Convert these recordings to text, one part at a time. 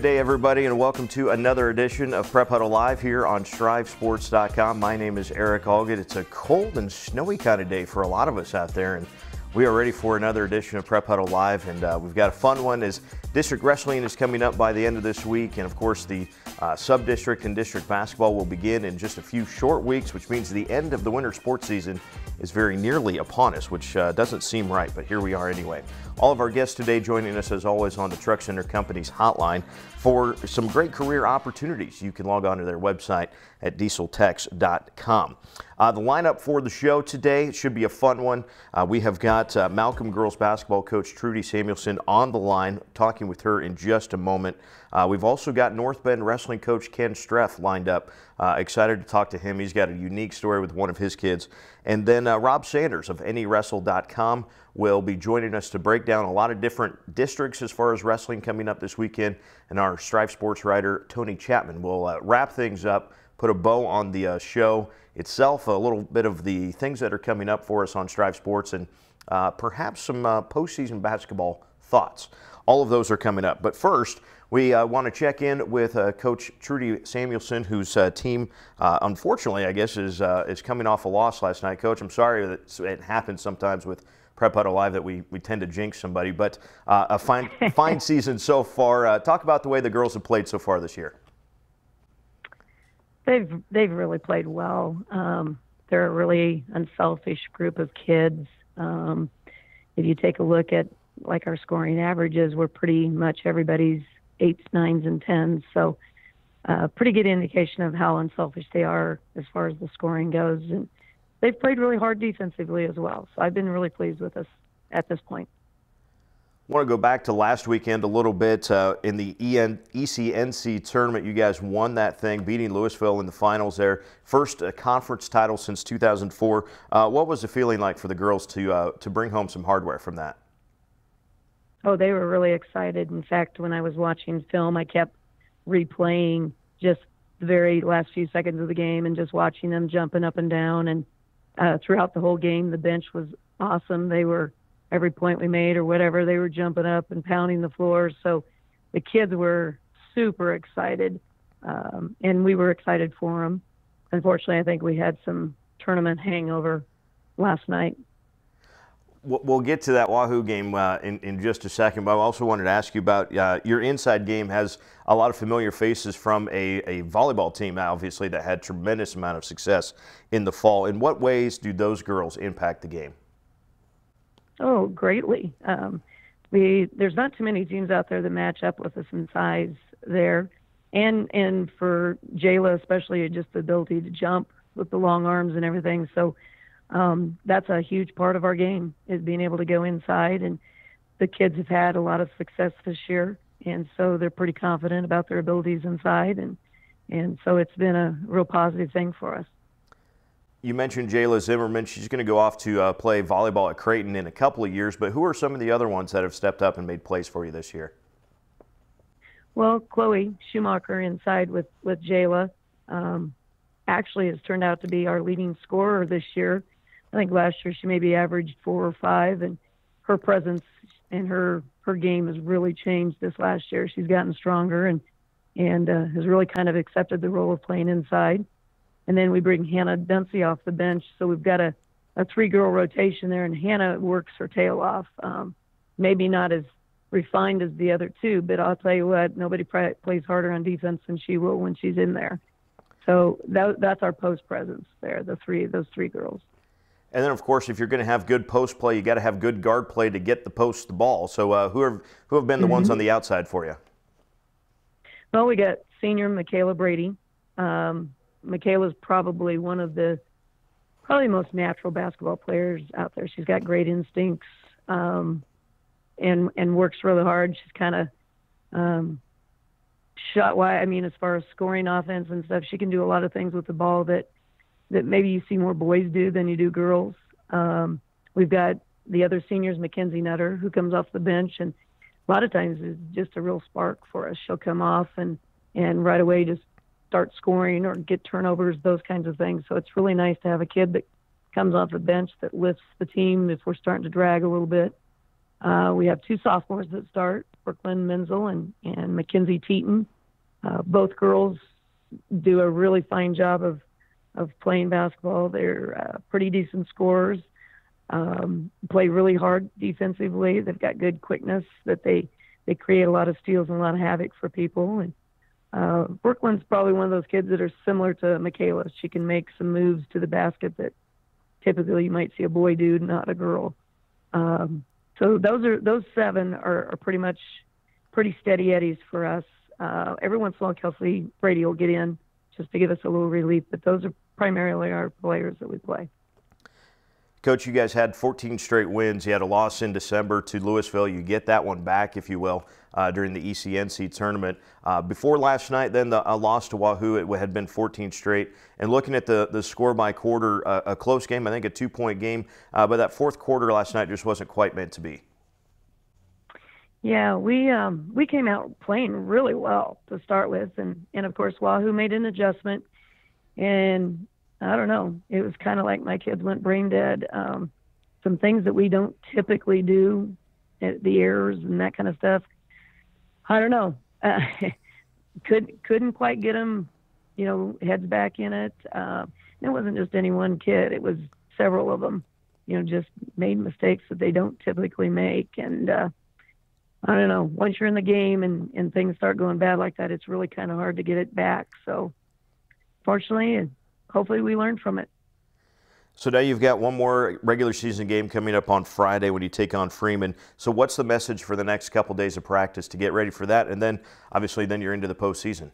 Good day, everybody, and welcome to another edition of Prep Huddle Live here on StrivSports.com. My name is Eric Allgett. It's a cold and snowy kind of day for a lot of us out there, and we are ready for another edition of Prep Huddle Live, and uh, we've got a fun one as district wrestling is coming up by the end of this week, and of course the uh, sub-district and district basketball will begin in just a few short weeks, which means the end of the winter sports season is very nearly upon us, which uh, doesn't seem right, but here we are anyway. All of our guests today joining us, as always, on the Truck Center Company's hotline for some great career opportunities. You can log on to their website at dieseltex.com. Uh, the lineup for the show today should be a fun one. Uh, we have got uh, Malcolm girls basketball coach Trudy Samuelson on the line, talking with her in just a moment. Uh, we've also got North Bend wrestling coach Ken Streff lined up. Uh, excited to talk to him. He's got a unique story with one of his kids. And then uh, Rob Sanders of NEWrestle.com will be joining us to break down a lot of different districts as far as wrestling coming up this weekend. And our Striv Sports writer, Tony Chapman, will wrap things up, put a bow on the uh, show itself, a little bit of the things that are coming up for us on Striv Sports, and uh, perhaps some uh, postseason basketball thoughts. All of those are coming up. But first, we uh, want to check in with uh, Coach Trudy Samuelson, whose uh, team, uh, unfortunately, I guess, is uh, is coming off a loss last night. Coach, I'm sorry that it happens sometimes with Prep Huddle Live that we, we tend to jinx somebody, but uh, a fine fine season so far. talk about the way the girls have played so far this year. They've they've really played well. Um, they're a really unselfish group of kids. Um, if you take a look at like our scoring averages, we're pretty much everybody's eights, nines, and tens. So, uh, pretty good indication of how unselfish they are as far as the scoring goes. And they've played really hard defensively as well. So I've been really pleased with us at this point. Want to go back to last weekend a little bit. Uh, in the EN, ECNC tournament, you guys won that thing, beating Louisville in the finals there. First uh, conference title since 2004. Uh, what was the feeling like for the girls to, uh, to bring home some hardware from that? Oh, they were really excited. In fact, when I was watching film, I kept replaying just the very last few seconds of the game and just watching them jumping up and down. And uh, throughout the whole game, the bench was awesome. They were every point we made or whatever, they were jumping up and pounding the floor. So the kids were super excited, um, and we were excited for them. Unfortunately, I think we had some tournament hangover last night. We'll get to that Wahoo game uh, in, in just a second, but I also wanted to ask you about uh, your inside game has a lot of familiar faces from a, a volleyball team, obviously, that had tremendous amount of success in the fall. In what ways do those girls impact the game? Oh, greatly. Um, we there's not too many teams out there that match up with us in size there, and and for Jayla especially, just the ability to jump with the long arms and everything. So um, that's a huge part of our game is being able to go inside. And the kids have had a lot of success this year, and so they're pretty confident about their abilities inside. And and so it's been a real positive thing for us. You mentioned Jayla Zimmerman. She's going to go off to uh, play volleyball at Creighton in a couple of years. But who are some of the other ones that have stepped up and made plays for you this year? Well, Chloe Schumacher inside with with Jayla um, actually has turned out to be our leading scorer this year. I think last year she maybe averaged four or five, and her presence and her her game has really changed this last year. She's gotten stronger and and uh, has really kind of accepted the role of playing inside. And then we bring Hannah Duncy off the bench, so we've got a a three girl rotation there, and Hannah works her tail off. Um, maybe not as refined as the other two, but I'll tell you what, nobody pr- plays harder on defense than she will when she's in there. So that, that's our post presence there, the three those three girls. And then, of course, if you're going to have good post play, you got to have good guard play to get the post the ball. So, uh, who have who have been the mm-hmm. ones on the outside for you? Well, we got senior Michaela Brady. Um, Michaela's probably one of the probably most natural basketball players out there. She's got great instincts um, and and works really hard. She's kind of um, shot wide. I mean, as far as scoring offense and stuff, she can do a lot of things with the ball that that maybe you see more boys do than you do girls. Um, we've got the other seniors, Mackenzie Nutter, who comes off the bench, and a lot of times is just a real spark for us. She'll come off and and right away just start scoring or get turnovers, those kinds of things. So it's really nice to have a kid that comes off the bench that lifts the team if we're starting to drag a little bit. Uh, we have two sophomores that start, Brooklyn Menzel and, and Mackenzie Teeton. Uh, both girls do a really fine job of, of playing basketball. They're uh, pretty decent scorers, um, play really hard defensively. They've got good quickness that they, they create a lot of steals and a lot of havoc for people. And uh, Brooklyn's probably one of those kids that are similar to Michaela. She can make some moves to the basket that typically you might see a boy do, not a girl. Um, so those are those seven are, are pretty much pretty steady eddies for us. Uh, every once in a while, Kelsey Brady will get in just to give us a little relief, but those are primarily our players that we play. Coach, you guys had 14 straight wins. You had a loss in December to Louisville. You get that one back, if you will, uh, during the ECNC tournament. Uh, before last night, then the, a loss to Wahoo, it had been 14 straight. And looking at the, the score by quarter, uh, a close game, I think a two point game, uh, but that fourth quarter last night just wasn't quite meant to be. Yeah, we um, we came out playing really well to start with, and and of course Wahoo made an adjustment, and I don't know. It was kind of like my kids went brain dead. Um, some things that we don't typically do, eh, the errors and that kind of stuff. I don't know. Uh, could couldn't quite get them, you know, heads back in it. Uh, it wasn't just any one kid. It was several of them. You know, just made mistakes that they don't typically make. And uh, I don't know. Once you're in the game and and things start going bad like that, it's really kind of hard to get it back. So, fortunately, hopefully we learn from it. So now you've got one more regular season game coming up on Friday when you take on Freeman. So what's the message for the next couple days of practice to get ready for that, and then obviously then you're into the postseason?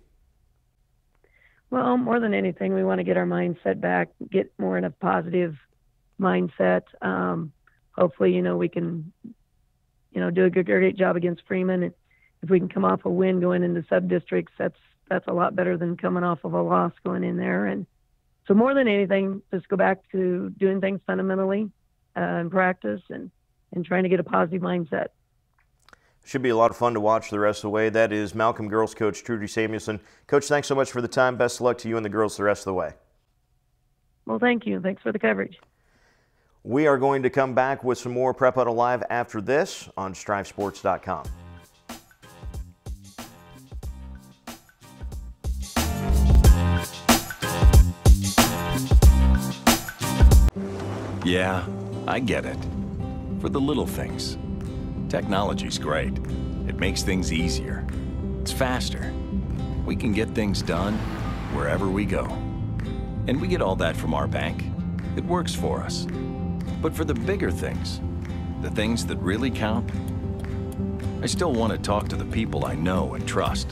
Well, more than anything, we want to get our mindset back, get more in a positive mindset. Um, hopefully, you know we can, you know, do a good, great job against Freeman. If we can come off a win going into sub districts, that's that's a lot better than coming off of a loss going in there and so more than anything, just go back to doing things fundamentally uh, and practice and, and trying to get a positive mindset. Should be a lot of fun to watch the rest of the way. That is Malcolm girls coach Trudy Samuelson. Coach, thanks so much for the time. Best of luck to you and the girls the rest of the way. Well, thank you. Thanks for the coverage. We are going to come back with some more Prep Huddle Live after this on StrivSports.com. Yeah, I get it. For the little things. Technology's great. It makes things easier. It's faster. We can get things done wherever we go. And we get all that from our bank. It works for us. But for the bigger things, the things that really count, I still want to talk to the people I know and trust.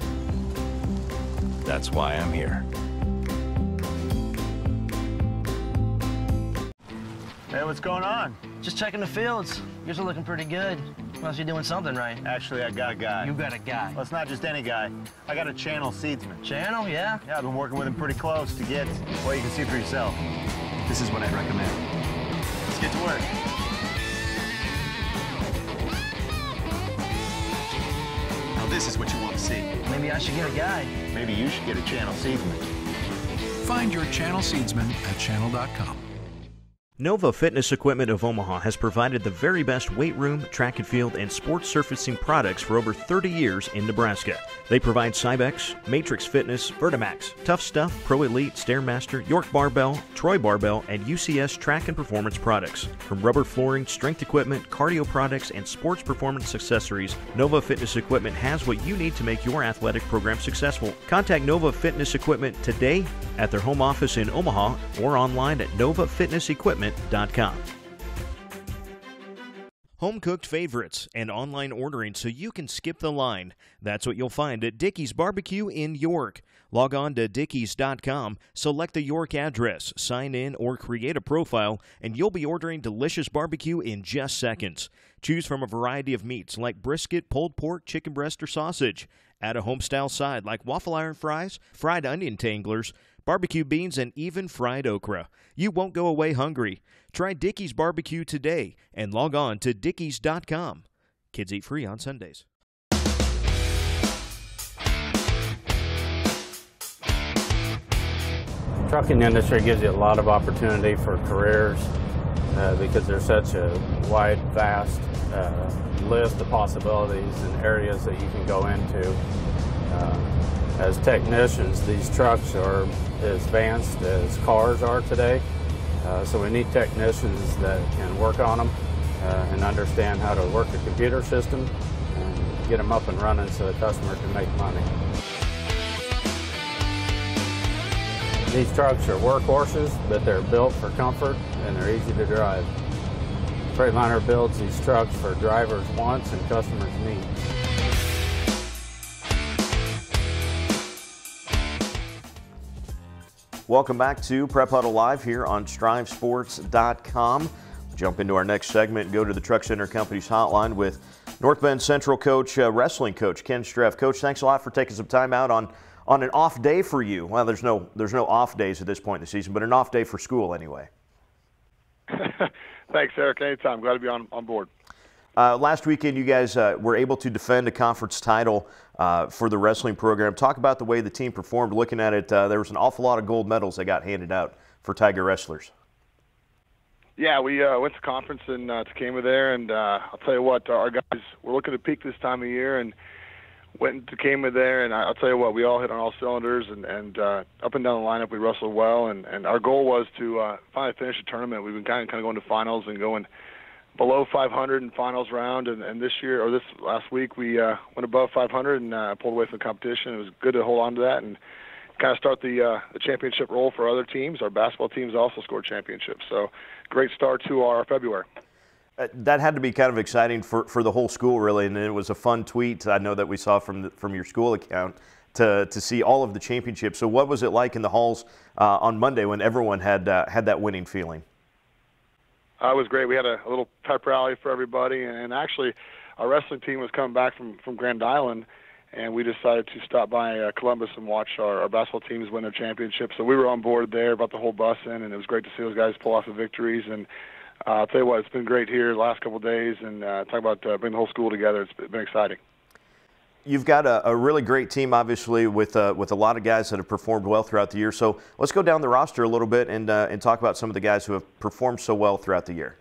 That's why I'm here. What's going on? Just checking the fields. Yours are looking pretty good. Unless you're doing something right. Actually, I got a guy. You got a guy? Well, it's not just any guy. I got a channel seedsman. Channel, yeah? Yeah, I've been working with him pretty close to get, well, you can see for yourself. This is what I recommend. Let's get to work. Now this is what you want to see. Maybe I should get a guy. Maybe you should get a channel seedsman. Find your channel seedsman at channel.com. Nova Fitness Equipment of Omaha has provided the very best weight room, track and field, and sports surfacing products for over 30 years in Nebraska. They provide Cybex, Matrix Fitness, Vertimax, Tough Stuff, Pro Elite, Stairmaster, York Barbell, Troy Barbell, and UCS track and performance products. From rubber flooring, strength equipment, cardio products, and sports performance accessories, Nova Fitness Equipment has what you need to make your athletic program successful. Contact Nova Fitness Equipment today at their home office in Omaha or online at Home cooked favorites and online ordering so you can skip the line. That's what you'll find at Dickey's Barbecue in York. Log on to Dickeys.com, select the York address, sign in, or create a profile, and you'll be ordering delicious barbecue in just seconds. Choose from a variety of meats like brisket, pulled pork, chicken breast, or sausage. Add a homestyle side like waffle iron fries, fried onion tanglers, barbecue beans, and even fried okra. You won't go away hungry. Try Dickey's Barbecue today and log on to dickeys.com. Kids eat free on Sundays. Trucking industry gives you a lot of opportunity for careers uh, because there's such a wide, vast uh, list of possibilities and areas that you can go into. Uh, as technicians, these trucks are as advanced as cars are today. Uh, so we need technicians that can work on them uh, and understand how to work the computer system and get them up and running so the customer can make money. These trucks are workhorses, but they're built for comfort and they're easy to drive. Freightliner builds these trucks for drivers' wants and customers' needs. Welcome back to Prep Huddle Live here on StrivSports.com. Jump into our next segment go to the Truck Center Company's hotline with North Bend Central coach, uh, wrestling coach Ken Streff. Coach, thanks a lot for taking some time out on on an off day for you. Well, there's no there's no off days at this point in the season, but an off day for school anyway. thanks, Eric. Anytime. Glad to be on on board. Uh, last weekend, you guys uh, were able to defend a conference title uh, for the wrestling program. Talk about the way the team performed. Looking at it, uh, there was an awful lot of gold medals that got handed out for Tiger wrestlers. Yeah, we uh, went to conference in uh, Tekamah there, and I'll tell you what, our guys were looking to peak this time of year, and went to Tekamah there, and I'll tell you what, we all hit on all cylinders, and, and up and down the lineup, we wrestled well, and, and our goal was to finally finish the tournament. We've been kind of kind of going to finals and going below 500 in finals round, and, and this year or this last week we uh, went above 500 and uh, pulled away from the competition. It was good to hold on to that and kind of start the uh, the championship role for other teams. Our basketball teams also scored championships, so great start to our February. Uh, that had to be kind of exciting for, for the whole school, really, and it was a fun tweet I know that we saw from the, from your school account to, to see all of the championships. So, what was it like in the halls uh, on Monday when everyone had uh, had that winning feeling? Uh, it was great. We had a, a little pep rally for everybody, and, and actually, our wrestling team was coming back from from Grand Island, and we decided to stop by uh, Columbus and watch our, our basketball teams win their championship. So we were on board there, about the whole bus in, and it was great to see those guys pull off the victories. And uh, I'll tell you what, it's been great here the last couple of days, and uh, talk about uh, bringing the whole school together. It's been exciting. You've got a, a, really great team, obviously, with uh, with a lot of guys that have performed well throughout the year. So let's go down the roster a little bit and uh, and talk about some of the guys who have performed so well throughout the year.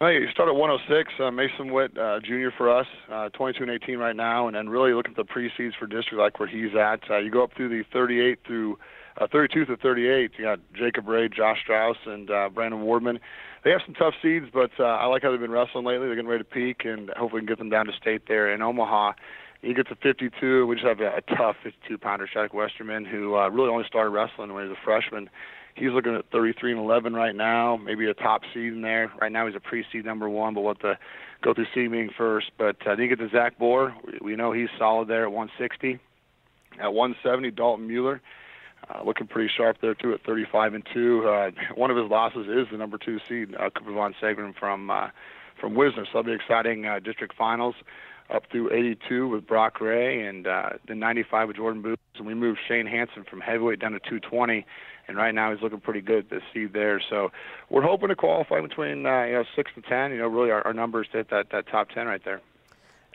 Well, you start at 106. Uh, Mason Witt, uh, junior for us, uh, 22 and 18 right now, and, and really look at the pre-seeds for district like where he's at. Uh, you go up through the 38 through uh, 32 through 38. You got Jacob Ray, Josh Strauss, and uh, Brandon Wardman they have some tough seeds, but uh, I like how they've been wrestling lately. They're getting ready to peak, and hopefully we can get them down to state there in Omaha. He gets to 52. We just have a, a tough 52 pounder, Shattuck Westerman, who uh, really only started wrestling when he was a freshman. He's looking at 33 and 11 right now, maybe a top seed in there. Right now he's a pre-seed number one, but we'll have go through seed first. But uh, then you get to Zach Bohr. We, we know he's solid there at 160. At 170, Dalton Mueller uh, looking pretty sharp there too at 35 and two. Uh, one of his losses is the number two seed, uh, Cooper Von Segren from uh, from Wisner. So be exciting uh, district finals up through 82 with Brock Ray and uh, then 95 with Jordan Booth. And we moved Shane Hanson from heavyweight down to 220. And right now he's looking pretty good this seed there. So we're hoping to qualify between uh, you know six to ten. You know, really our, our numbers to hit that that top ten right there.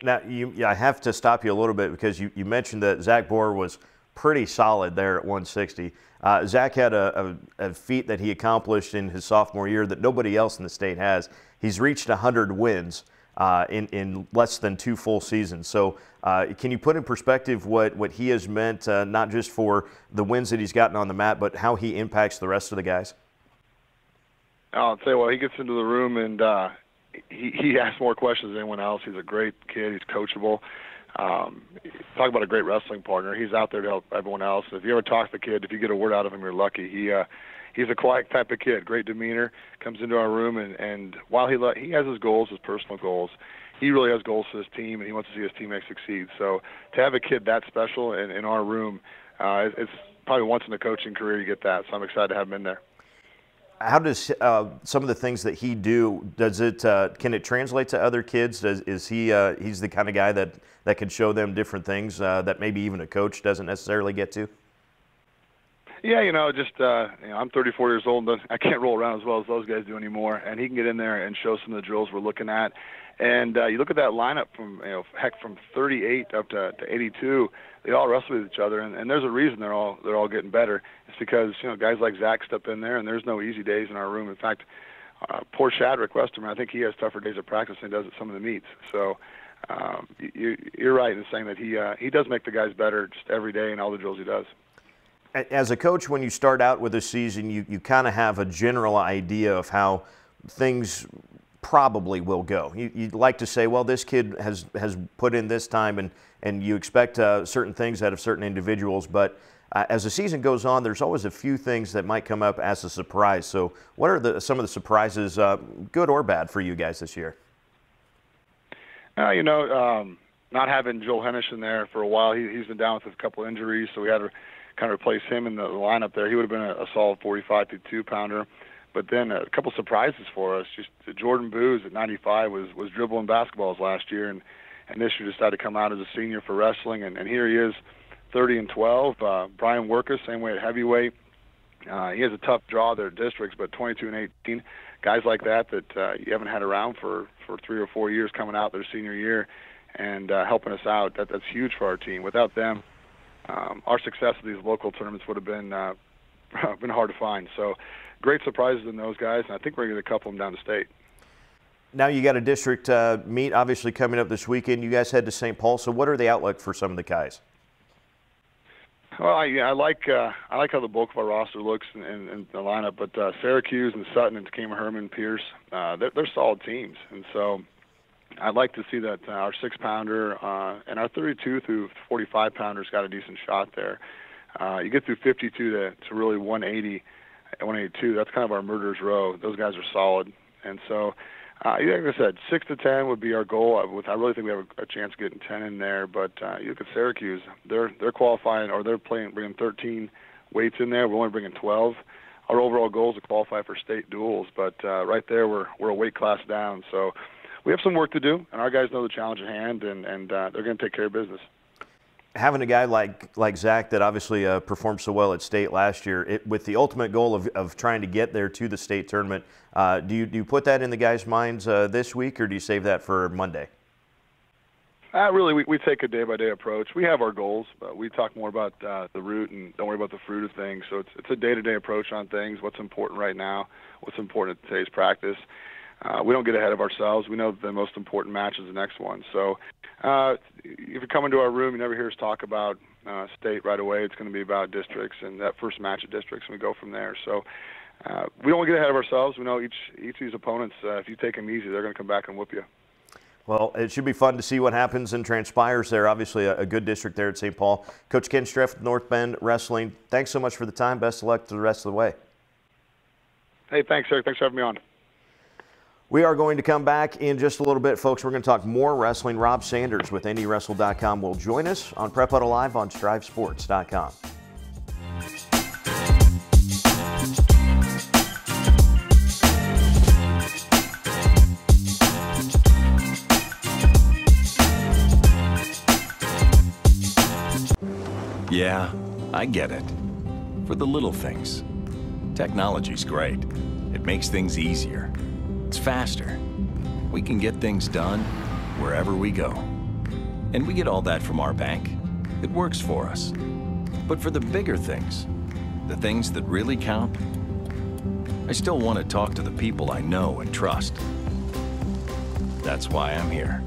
Now, you, yeah, I have to stop you a little bit because you, you mentioned that Zach Bohr was pretty solid there at 160. Uh, Zach had a, a, a, feat that he accomplished in his sophomore year that nobody else in the state has. He's reached 100 wins uh, in, in less than two full seasons. So, uh, can you put in perspective what, what he has meant, uh, not just for the wins that he's gotten on the mat, but how he impacts the rest of the guys? I'll you what, he gets into the room and uh, he, he asks more questions than anyone else. He's a great kid, he's coachable. Um, talk about a great wrestling partner. He's out there to help everyone else. If you ever talk to the kid, if you get a word out of him, you're lucky. He uh, he's a quiet type of kid, great demeanor. Comes into our room and and while he le- he has his goals, his personal goals, he really has goals for his team and he wants to see his teammates succeed. So to have a kid that special in, in our room, uh, it's probably once in a coaching career you get that. So I'm excited to have him in there how does uh, some of the things that he do does it uh, can it translate to other kids? Does, is he uh, he's the kind of guy that that can show them different things uh, that maybe even a coach doesn't necessarily get to? Yeah you know just uh, you know, i'm 34 years old and i can't roll around as well as those guys do anymore. And he can get in there and show some of the drills we're looking at and uh, you look at that lineup from you know heck from 38 up to, to 82 they all wrestle with each other, and, and there's a reason they're all they're all getting better. It's because you know guys like Zach step in there, and there's no easy days in our room. In fact, uh, poor Shadrick Westerman, I think he has tougher days of practice than he does at some of the meets. So um, you, you're right in saying that he uh, he does make the guys better just every day in all the drills he does. As a coach, when you start out with a season, you, you kind of have a general idea of how things probably will go. You, would like to say, well, this kid has, has put in this time, and, and you expect uh, certain things out of certain individuals. But uh, as the season goes on, there's always a few things that might come up as a surprise. So, what are the, some of the surprises, uh, good or bad, for you guys this year? Uh, you know, um, not having Joel Hennish in there for a while, he, he's been down with a couple injuries, so we had to kind of replace him in the lineup there. He would have been a, a solid 45 to two pounder. But then a couple surprises for us. Just Jordan Booz at 95 was was dribbling basketballs last year, and and this year decided to come out as a senior for wrestling, and, and here he is, 30 and 12. Uh, Brian Workus, same way at heavyweight. Uh, he has a tough draw there at districts, but 22 and 18. Guys like that that uh, you haven't had around for for three or four years coming out their senior year and uh, helping us out. That that's huge for our team. Without them, um, our success at these local tournaments would have been uh, been hard to find. So great surprises in those guys, and I think we're going to couple them down to state. Now you got a district uh, meet obviously coming up this weekend. You guys head to St. Paul. So what are the outlook for some of the guys? Well, I, I like uh, I like how the bulk of our roster looks in the lineup, but uh, Syracuse and Sutton and Tekamah Herman, Pierce, uh, they're, they're solid teams, and so I'd like to see that uh, our six pounder uh, and our 32 through 45 pounders got a decent shot there. Uh, you get through 52 to, to really 180 at 182. That's kind of our murderers row. Those guys are solid, and so uh, like I said, six to ten would be our goal. I really think we have a, chance of getting ten in there. But uh, you look at Syracuse; they're they're qualifying or they're playing bringing 13 weights in there. We're only bringing 12. Our overall goal is to qualify for state duels, but uh, right there we're we're a weight class down. So we have some work to do, and our guys know the challenge at hand, and and uh, they're going to take care of business having a guy like like Zach that obviously uh, performed so well at state last year, it, with the ultimate goal of, of trying to get there to the state tournament, uh, do you do you put that in the guys' minds uh, this week, or do you save that for Monday? Uh, really, we, we take a day by day approach. We have our goals, but we talk more about uh, the root and don't worry about the fruit of things. So it's it's a day to day approach on things. What's important right now? What's important at today's practice? Uh, we don't get ahead of ourselves. We know the most important match is the next one. So uh, if you come into our room, you never hear us talk about uh, state right away. It's going to be about districts and that first match of districts, and we go from there. So uh, we don't get ahead of ourselves. We know each each of these opponents. Uh, if you take them easy, they're going to come back and whoop you. Well, it should be fun to see what happens and transpires there. Obviously, a, a good district there at St. Paul. Coach Ken Streff, North Bend Wrestling. Thanks so much for the time. Best of luck to the rest of the way. Hey, thanks, Eric. Thanks for having me on. We are going to come back in just a little bit, folks. We're going to talk more wrestling. Rob Sanders with NEwrestle.com will join us on Prep Huddle Live on StrivSports.com. Yeah, I get it. For the little things. Technology's great. It makes things easier it's faster. We can get things done wherever we go. And we get all that from our bank. It works for us. But for the bigger things, the things that really count, I still want to talk to the people I know and trust. That's why I'm here.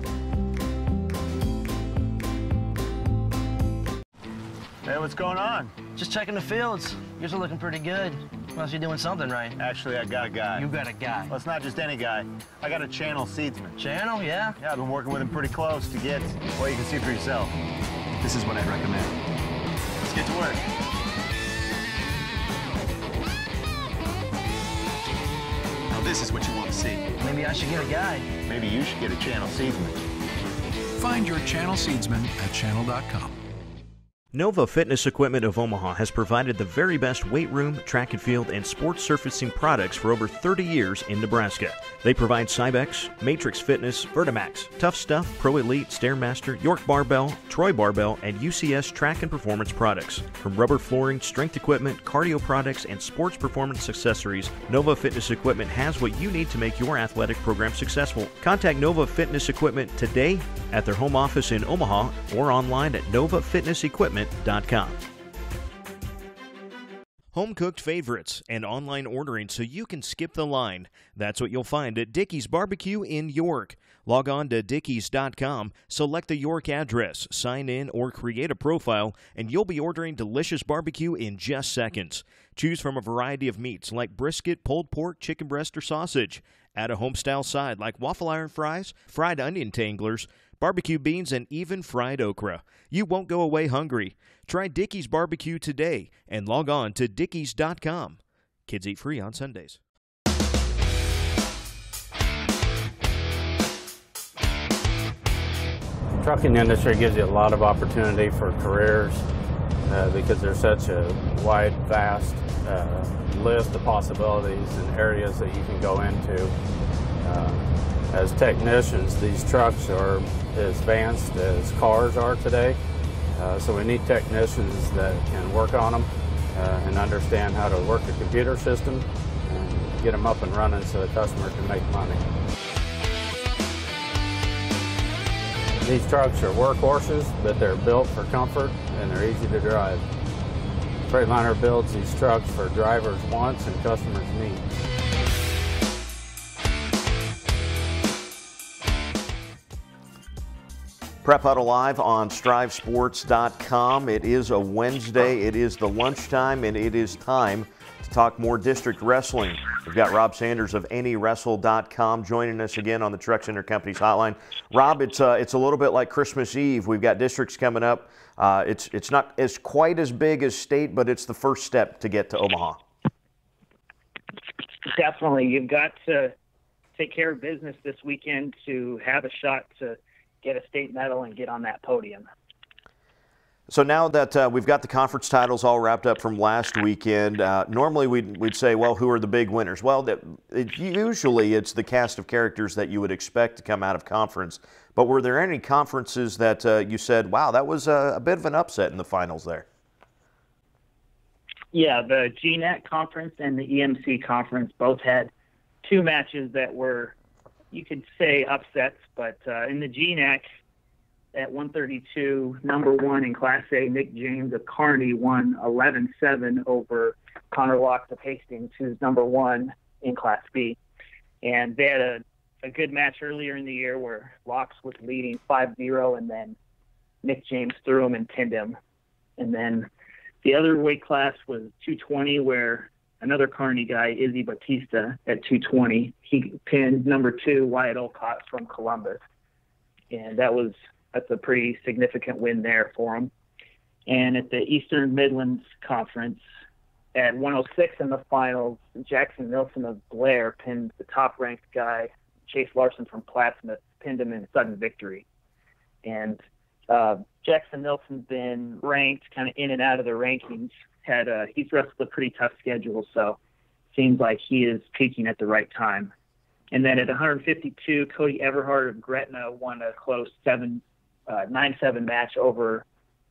Hey, what's going on? Just checking the fields. Yours are looking pretty good. Must be doing something right. Actually, I got a guy. You got a guy? Well, it's not just any guy. I got a channel seedsman. Channel, yeah? Yeah, I've been working with him pretty close to get, well, you can see for yourself. This is what I'd recommend. Let's get to work. Now this is what you want to see. Maybe I should get a guy. Maybe you should get a channel seedsman. Find your channel seedsman at channel.com. Nova Fitness Equipment of Omaha has provided the very best weight room, track and field, and sports surfacing products for over 30 years in Nebraska. They provide Cybex, Matrix Fitness, Vertimax, Tough Stuff, Pro Elite, Stairmaster, York Barbell, Troy Barbell, and UCS track and performance products. From rubber flooring, strength equipment, cardio products, and sports performance accessories, Nova Fitness Equipment has what you need to make your athletic program successful. Contact Nova Fitness Equipment today at their home office in Omaha or online at home cooked favorites, and online ordering so you can skip the line. That's what you'll find at Dickey's Barbecue in York. Log on to Dickeys.com, select the York address, sign in, or create a profile, and you'll be ordering delicious barbecue in just seconds. Choose from a variety of meats like brisket, pulled pork, chicken breast, or sausage. Add a homestyle side like waffle iron fries, fried onion tanglers, barbecue beans, and even fried okra. You won't go away hungry. Try Dickey's Barbecue today and log on to dickeys.com. Kids eat free on Sundays. trucking industry gives you a lot of opportunity for careers uh, because there's such a wide, vast uh, list of possibilities and areas that you can go into. Uh, as technicians, these trucks are as advanced as cars are today, uh, so we need technicians that can work on them uh, and understand how to work the computer system and get them up and running so the customer can make money. These trucks are workhorses, but they're built for comfort and they're easy to drive. Freightliner builds these trucks for drivers' wants and customers' needs. Prep Huddle Live on StrivSports.com. It is a Wednesday. It is the lunchtime, and it is time to talk more district wrestling. We've got Rob Sanders of NEwrestle.com joining us again on the Truck Center Company's hotline. Rob, it's uh, it's a little bit like Christmas Eve. We've got districts coming up. Uh, it's it's not as quite as big as state, but it's the first step to get to Omaha. Definitely, you've got to take care of business this weekend to have a shot to get a state medal and get on that podium. So now that uh, we've got the conference titles all wrapped up from last weekend, uh, normally we'd, we'd say, well, who are the big winners? Well, that, it, usually it's the cast of characters that you would expect to come out of conference. But were there any conferences that uh, you said, wow, that was a, a, bit of an upset in the finals there? Yeah, the GNAC conference and the EMC conference both had two matches that were, you could say, upsets. But uh, in the GNAC, at 132, number one in Class A, Nick James of Kearney won 11-7 over Connor Locks of Hastings, who's number one in Class B. And they had a, a good match earlier in the year where Locks was leading 5-0, and then Nick James threw him and pinned him. And then the other weight class was 220, where another Kearney guy, Izzy Batista, at 220, he pinned number two Wyatt Olcott from Columbus. And that was that's a pretty significant win there for him. And at the Eastern Midlands Conference, at 106 in the finals, Jackson Nilsson of Blair pinned the top-ranked guy, Chase Larson from Plattsmouth, pinned him in sudden victory. And uh, Jackson Nilsson's been ranked kind of in and out of the rankings. Had uh, he's wrestled a pretty tough schedule, so seems like he is peaking at the right time. And then at 152, Cody Everhart of Gretna won a close seven uh, 9-7 match over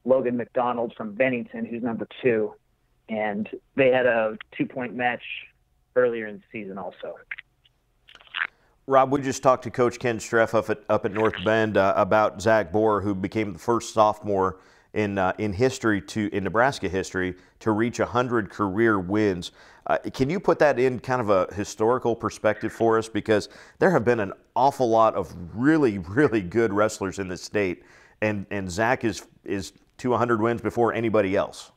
Logan McDonald from Bennington, who's number two, and they had a two-point match earlier in the season also. Rob, we just talked to Coach Ken Streff up at, up at North Bend uh, about Zach Bohr, who became the first sophomore in uh, in history to in Nebraska history to reach 100 career wins. Uh, can you put that in kind of a historical perspective for us? Because there have been an awful lot of really, really good wrestlers in the state, and, and Zach is, is to 100 wins before anybody else.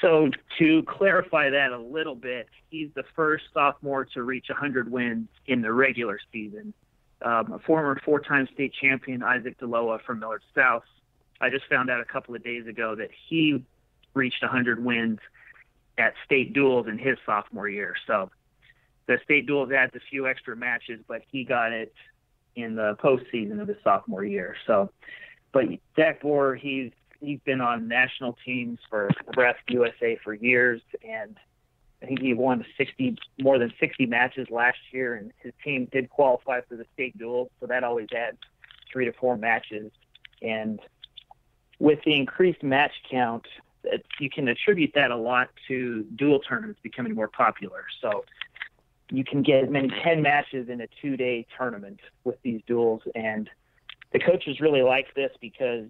So, to clarify that a little bit, he's the first sophomore to reach 100 wins in the regular season. Um, a former four time state champion, Isaac DeLoa from Millard South, I just found out a couple of days ago that he reached 100 wins at state duels in his sophomore year. So the state duels adds a few extra matches, but he got it in the postseason of his sophomore year. So, but Zach Bohr, he's he's been on national teams for Nebraska USA for years, and I think he won 60 more than 60 matches last year, and his team did qualify for the state duels, so that always adds three to four matches. And with the increased match count, you can attribute that a lot to dual tournaments becoming more popular. So you can get as many 10 matches in a two day tournament with these duels. And the coaches really like this because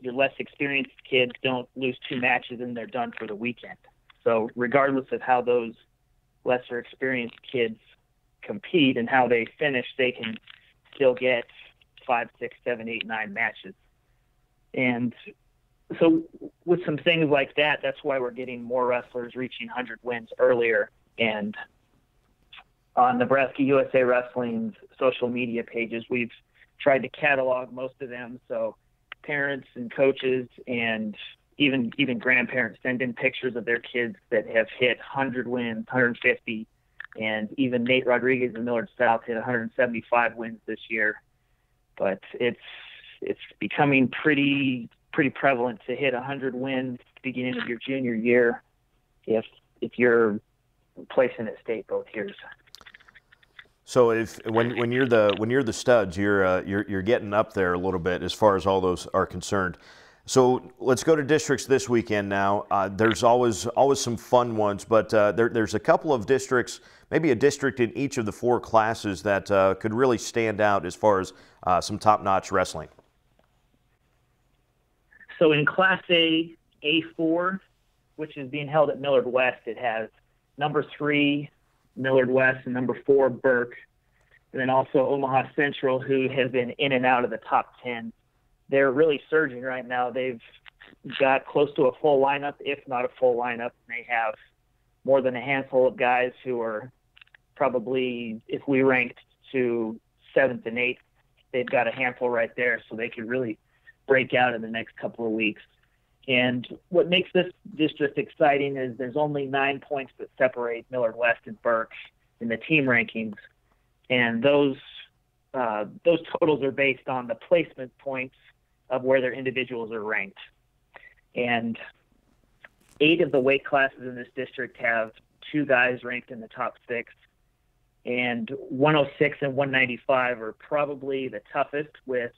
your less experienced kids don't lose two matches and they're done for the weekend. So regardless of how those lesser experienced kids compete and how they finish, they can still get five, six, seven, eight, nine matches. And so with some things like that, that's why we're getting more wrestlers reaching 100 wins earlier. And on Nebraska USA Wrestling's social media pages, we've tried to catalog most of them. So parents and coaches and even even grandparents send in pictures of their kids that have hit 100 wins, 150, and even Nate Rodriguez and Millard South hit 175 wins this year. But it's it's becoming pretty pretty prevalent to hit 100 wins beginning of your junior year if if you're placing at state both years. So if when when you're the when you're the studs, you're uh, you're you're getting up there a little bit as far as all those are concerned. So let's go to districts this weekend now. Uh, there's always always some fun ones, but uh, there, there's a couple of districts, maybe a district in each of the four classes that uh, could really stand out as far as uh, some top-notch wrestling. So in Class A, A4, which is being held at Millard West, it has number three Millard West and number four Burke, and then also Omaha Central, who has been in and out of the top ten they're really surging right now. They've got close to a full lineup, if not a full lineup. They have more than a handful of guys who are probably, if we ranked to seventh and eighth, they've got a handful right there, so they could really break out in the next couple of weeks. And what makes this district exciting is there's only nine points that separate Millard West and Burke in the team rankings, and those uh, those totals are based on the placement points of where their individuals are ranked. And eight of the weight classes in this district have two guys ranked in the top six. And 106 and 195 are probably the toughest, with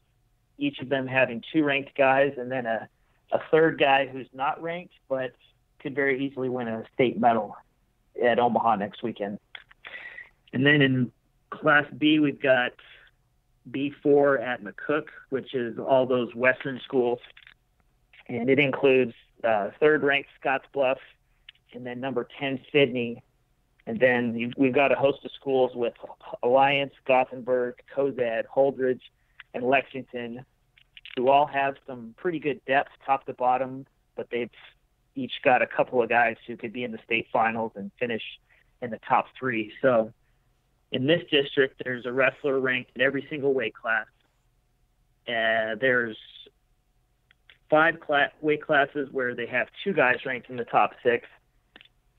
each of them having two ranked guys and then a, a third guy who's not ranked but could very easily win a state medal at Omaha next weekend. And then in Class B, we've got B4 at McCook, which is all those Western schools. And it includes uh, third ranked Scottsbluff and then number 10 Sidney. And then we've got a host of schools with Alliance, Gothenburg, Cozad, Holdrege, and Lexington, who all have some pretty good depth top to bottom, but they've each got a couple of guys who could be in the state finals and finish in the top three. So in this district, there's a wrestler ranked in every single weight class. Uh, there's five weight classes where they have two guys ranked in the top six.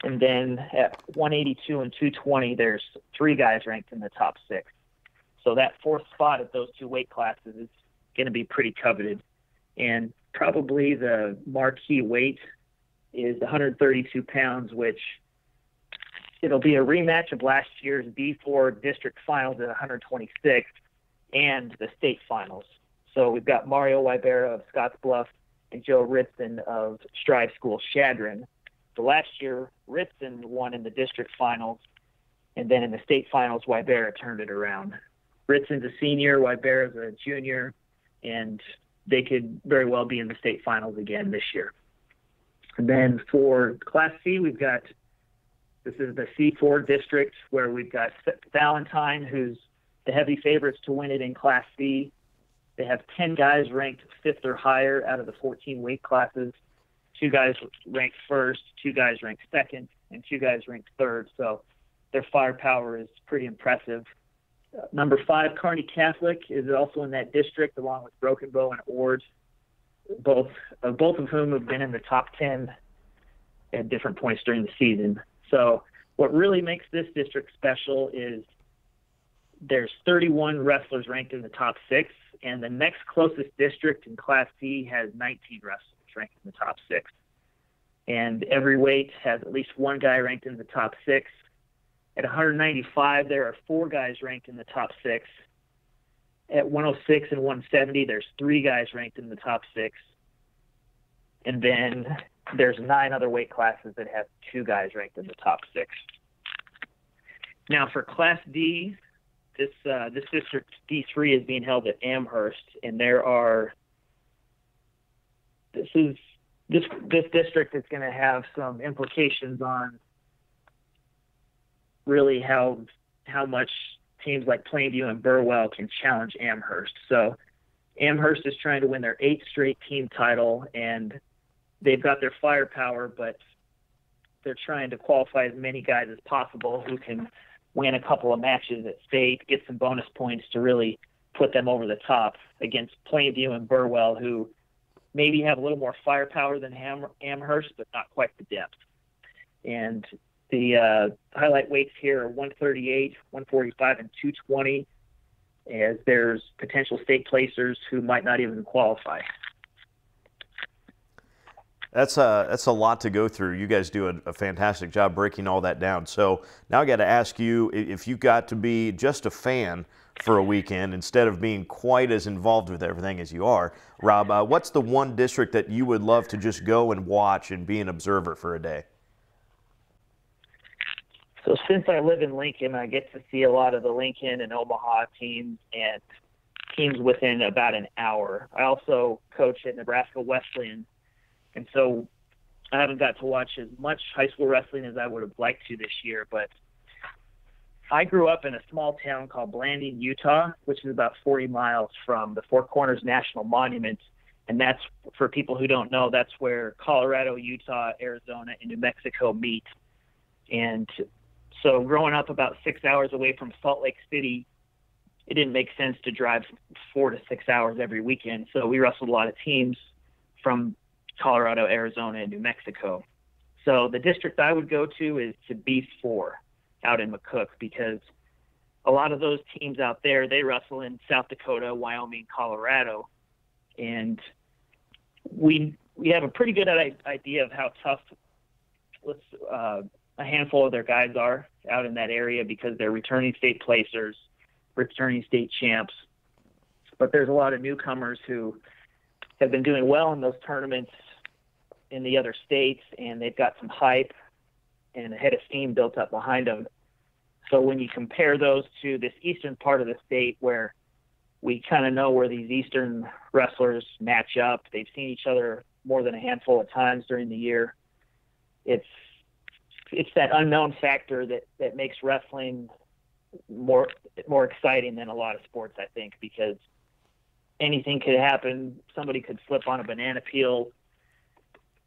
And then at 182 and 220, there's three guys ranked in the top six. So that fourth spot at those two weight classes is going to be pretty coveted. And probably the marquee weight is 132 pounds, which It'll be a rematch of last year's B4 district finals at 126 and the state finals. So we've got Mario Wybera of Scottsbluff and Joe Ritson of Strive School Chadron. So last year, Ritson won in the district finals, and then in the state finals, Wybera turned it around. Ritson's a senior, Wybera's a junior, and they could very well be in the state finals again this year. And then for Class C, we've got this is the C4 district where we've got Valentine, who's the heavy favorites to win it in Class C. They have 10 guys ranked fifth or higher out of the 14 weight classes. Two guys ranked first, two guys ranked second, and two guys ranked third. So their firepower is pretty impressive. Number five, Kearney Catholic, is also in that district, along with Broken Bow and Ord, both uh, both of whom have been in the top 10 at different points during the season. So what really makes this district special is there's 31 wrestlers ranked in the top six, and the next closest district in Class C has 19 wrestlers ranked in the top six. And every weight has at least one guy ranked in the top six. At 195, there are four guys ranked in the top six. At 106 and 170, there's three guys ranked in the top six. And then there's nine other weight classes that have two guys ranked in the top six. Now for Class D, this uh, this district D3 is being held at Amherst, and there are this is this this district is going to have some implications on really how how much teams like Plainview and Burwell can challenge Amherst. So Amherst is trying to win their eighth straight team title, and they've got their firepower, but they're trying to qualify as many guys as possible who can win a couple of matches at state, get some bonus points to really put them over the top against Plainview and Burwell, who maybe have a little more firepower than Ham- Amherst, but not quite the depth. And the uh, highlight weights here are 138, 145, and 220, as there's potential state placers who might not even qualify. That's a, that's a lot to go through. You guys do a, a fantastic job breaking all that down. So now I got to ask you if you got to be just a fan for a weekend instead of being quite as involved with everything as you are, Rob, uh, what's the one district that you would love to just go and watch and be an observer for a day? So since I live in Lincoln, I get to see a lot of the Lincoln and Omaha teams and teams within about an hour. I also coach at Nebraska Wesleyan and so I haven't got to watch as much high school wrestling as I would have liked to this year, but I grew up in a small town called Blanding, Utah, which is about 40 miles from the Four Corners National Monument. And that's, for people who don't know, that's where Colorado, Utah, Arizona, and New Mexico meet. And so growing up about six hours away from Salt Lake City, it didn't make sense to drive four to six hours every weekend. So we wrestled a lot of teams from Colorado, Arizona, and New Mexico. So the district I would go to is to B4 out in McCook because a lot of those teams out there they wrestle in South Dakota, Wyoming, Colorado, and we we have a pretty good idea of how tough let's uh, a handful of their guys are out in that area because they're returning state placers, returning state champs. But there's a lot of newcomers who have been doing well in those tournaments in the other states, and they've got some hype and a head of steam built up behind them. So when you compare those to this eastern part of the state where we kind of know where these eastern wrestlers match up, they've seen each other more than a handful of times during the year. It's it's that unknown factor that that makes wrestling more more exciting than a lot of sports, I think, because anything could happen. Somebody could slip on a banana peel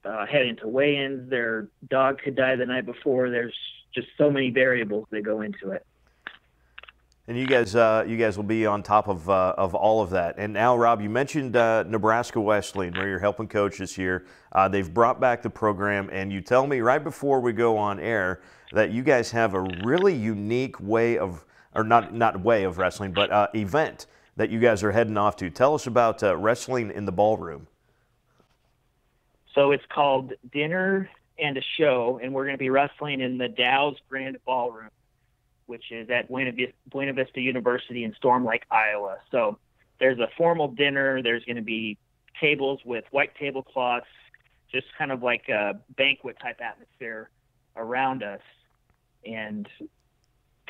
uh, head into weigh-ins. Their dog could die the night before. There's just so many variables that go into it. And you guys, uh, you guys will be on top of uh, of all of that. And now, Rob, you mentioned uh, Nebraska Wesleyan, where you're helping coach this year. Uh, they've brought back the program, and you tell me right before we go on air that you guys have a really unique way of, or not not way of wrestling, but uh, event that you guys are heading off to. Tell us about uh, wrestling in the ballroom. So it's called Dinner and a Show, and we're going to be wrestling in the Dow's Grand Ballroom, which is at Buena Vista, University in Storm Lake, Iowa. So there's a formal dinner. There's going to be tables with white tablecloths, just kind of like a banquet type atmosphere around us, and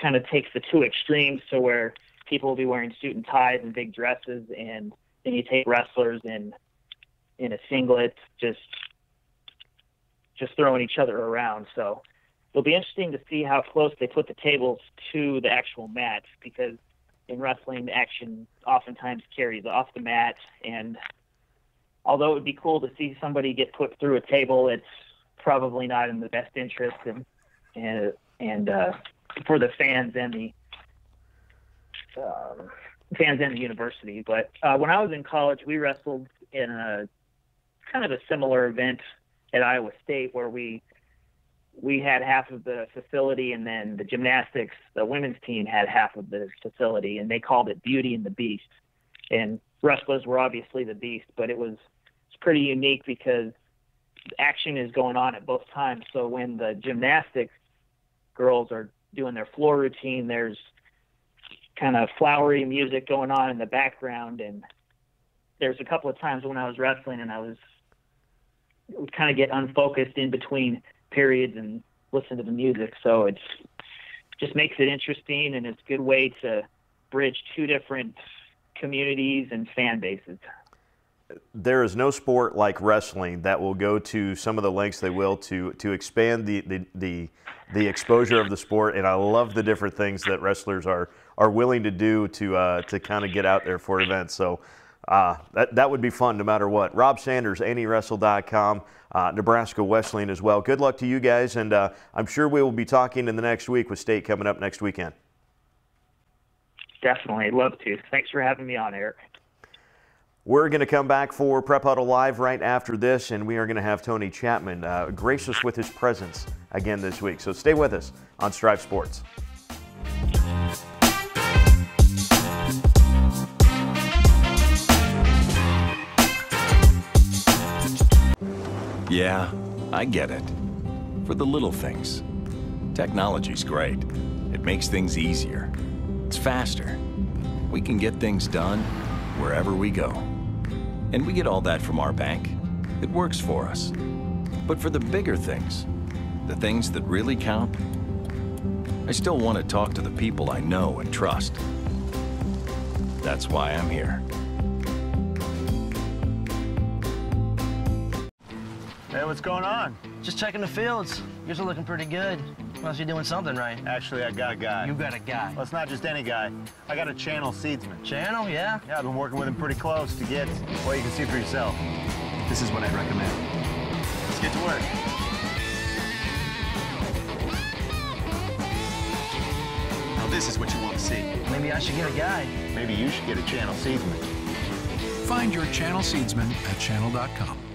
kind of takes the two extremes to where people will be wearing suit and ties and big dresses, and then you take wrestlers in in a singlet, just just throwing each other around. So it'll be interesting to see how close they put the tables to the actual mat because in wrestling, the action oftentimes carries off the mat. And although it would be cool to see somebody get put through a table, it's probably not in the best interest and and and uh, for the fans and the um, fans and the university. But uh, when I was in college, we wrestled in a kind of a similar event at Iowa State where we we had half of the facility and then the gymnastics the women's team had half of the facility and they called it beauty and the beast. And wrestlers were obviously the beast but it was it's pretty unique because action is going on at both times. So when the gymnastics girls are doing their floor routine there's kind of flowery music going on in the background. And there's a couple of times when I was wrestling and I was would kind of get unfocused in between periods and listen to the music. So it's just makes it interesting and it's a good way to bridge two different communities and fan bases. there is no sport like wrestling that will go to some of the lengths they will to to expand the the the, the exposure of the sport. And I love the different things that wrestlers are are willing to do to uh, to kind of get out there for events. So. Uh, that, that would be fun no matter what. Rob Sanders, NEwrestle.com, uh, Nebraska Wesleyan as well. Good luck to you guys, and uh, I'm sure we will be talking in the next week with State coming up next weekend. Definitely, love to. Thanks for having me on, Eric. We're going to come back for Prep Huddle Live right after this, and we are going to have Tony Chapman uh, grace us with his presence again this week. So stay with us on Striv Sports. Yeah, I get it. For the little things. Technology's great. It makes things easier. It's faster. We can get things done wherever we go. And we get all that from our bank. It works for us. But for the bigger things, the things that really count, I still want to talk to the people I know and trust. That's why I'm here. What's going on? Just checking the fields. Yours are looking pretty good. Must be doing something right. Actually, I got a guy. You got a guy. Well, it's not just any guy. I got a channel seedsman. Channel, yeah? Yeah, I've been working with him pretty close to get, well, you can see for yourself. This is what I'd recommend. Let's get to work. Now this is what you want to see. Maybe I should get a guy. Maybe you should get a channel seedsman. Find your channel seedsman at channel.com.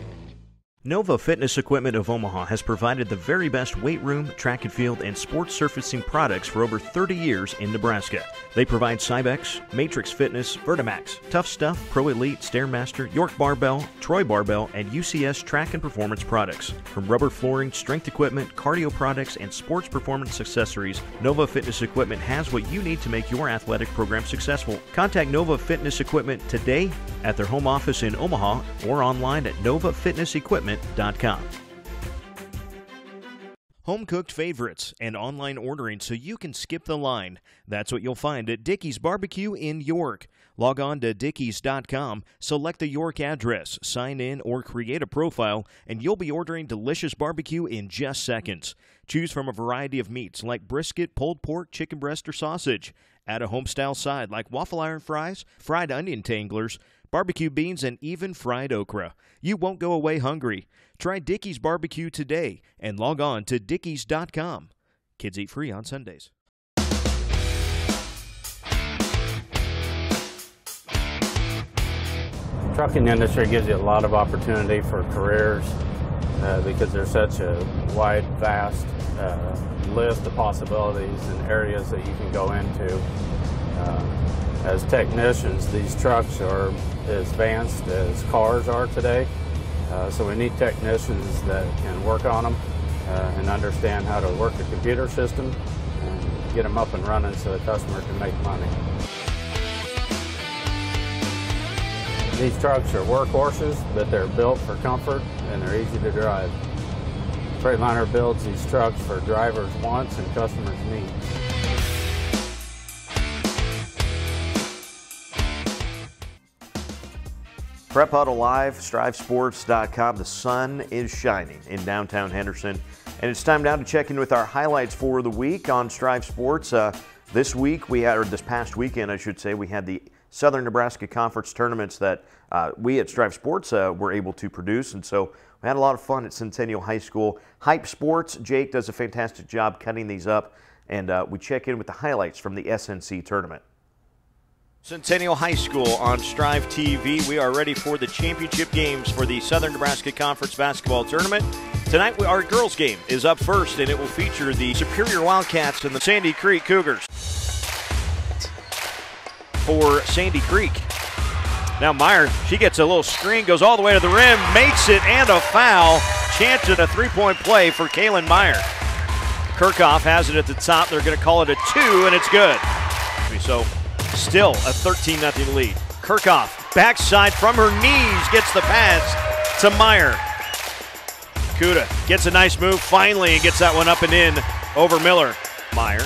Nova Fitness Equipment of Omaha has provided the very best weight room, track and field, and sports surfacing products for over 30 years in Nebraska. They provide Cybex, Matrix Fitness, Vertimax, Tough Stuff, Pro Elite, Stairmaster, York Barbell, Troy Barbell, and UCS track and performance products. From rubber flooring, strength equipment, cardio products, and sports performance accessories, Nova Fitness Equipment has what you need to make your athletic program successful. Contact Nova Fitness Equipment today at their home office in Omaha or online at Home cooked favorites and online ordering so you can skip the line. That's what you'll find at Dickey's Barbecue in York. Log on to Dickeys.com, select the York address, sign in, or create a profile, and you'll be ordering delicious barbecue in just seconds. Choose from a variety of meats like brisket, pulled pork, chicken breast, or sausage. Add a homestyle side like waffle iron fries, fried onion tanglers, barbecue beans, and even fried okra. You won't go away hungry. Try Dickey's Barbecue today and log on to dickeys.com. Kids eat free on Sundays. Trucking industry gives you a lot of opportunity for careers uh, because there's such a wide, vast uh, list of possibilities and areas that you can go into. Uh, as technicians, these trucks are as advanced as cars are today. Uh, so we need technicians that can work on them uh, and understand how to work the computer system and get them up and running so the customer can make money. These trucks are workhorses, but they're built for comfort and they're easy to drive. Freightliner builds these trucks for drivers' wants and customers' needs. Prep Huddle Live, StrivSports.com. The sun is shining in downtown Henderson. And it's time now to check in with our highlights for the week on Striv Sports. Uh, this week, we had, or this past weekend, I should say, we had the Southern Nebraska Conference tournaments that uh, we at Striv Sports uh, were able to produce. And so we had a lot of fun at Centennial High School. Hype Sports, Jake does a fantastic job cutting these up. And uh, we check in with the highlights from the SNC tournament. Centennial High School on Striv TV. We are ready for the championship games for the Southern Nebraska Conference Basketball Tournament. Tonight, our girls' game is up first, and it will feature the Superior Wildcats and the Sandy Creek Cougars. For Sandy Creek. Now, Meyer, she gets a little screen, goes all the way to the rim, makes it, and a foul. Chance at a three point play for Kaylin Meyer. Kirchhoff has it at the top. They're going to call it a two, and it's good. So, Still a 13 0 lead. Kirchhoff, backside from her knees, gets the pass to Meyer. Kuda gets a nice move finally and gets that one up and in over Miller. Meyer.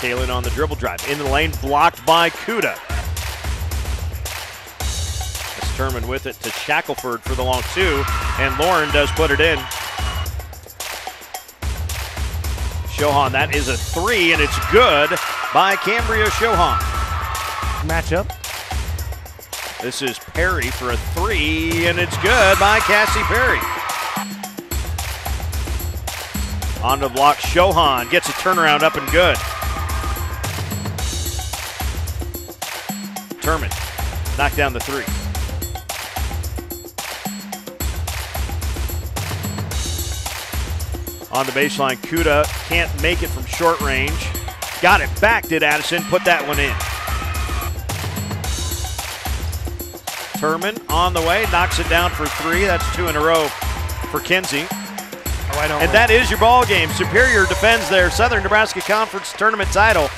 Kaylin on the dribble drive. In the lane, blocked by Kuda. Turman with it to Shackelford for the long two, and Lauren does put it in. Shohan, that is a three, and it's good by Cambria Shohan. Matchup. This is Perry for a three, and it's good by Cassie Perry. On the block, Shohan gets a turnaround up and good. Turman knocked down the three. On the baseline, Kuda can't make it from short range. Got it back, did Addison. Put that one in. Turman on the way, knocks it down for three. That's two in a row for Kinsey. Oh, I don't And that is your ball game. Superior defends their Southern Nebraska Conference tournament title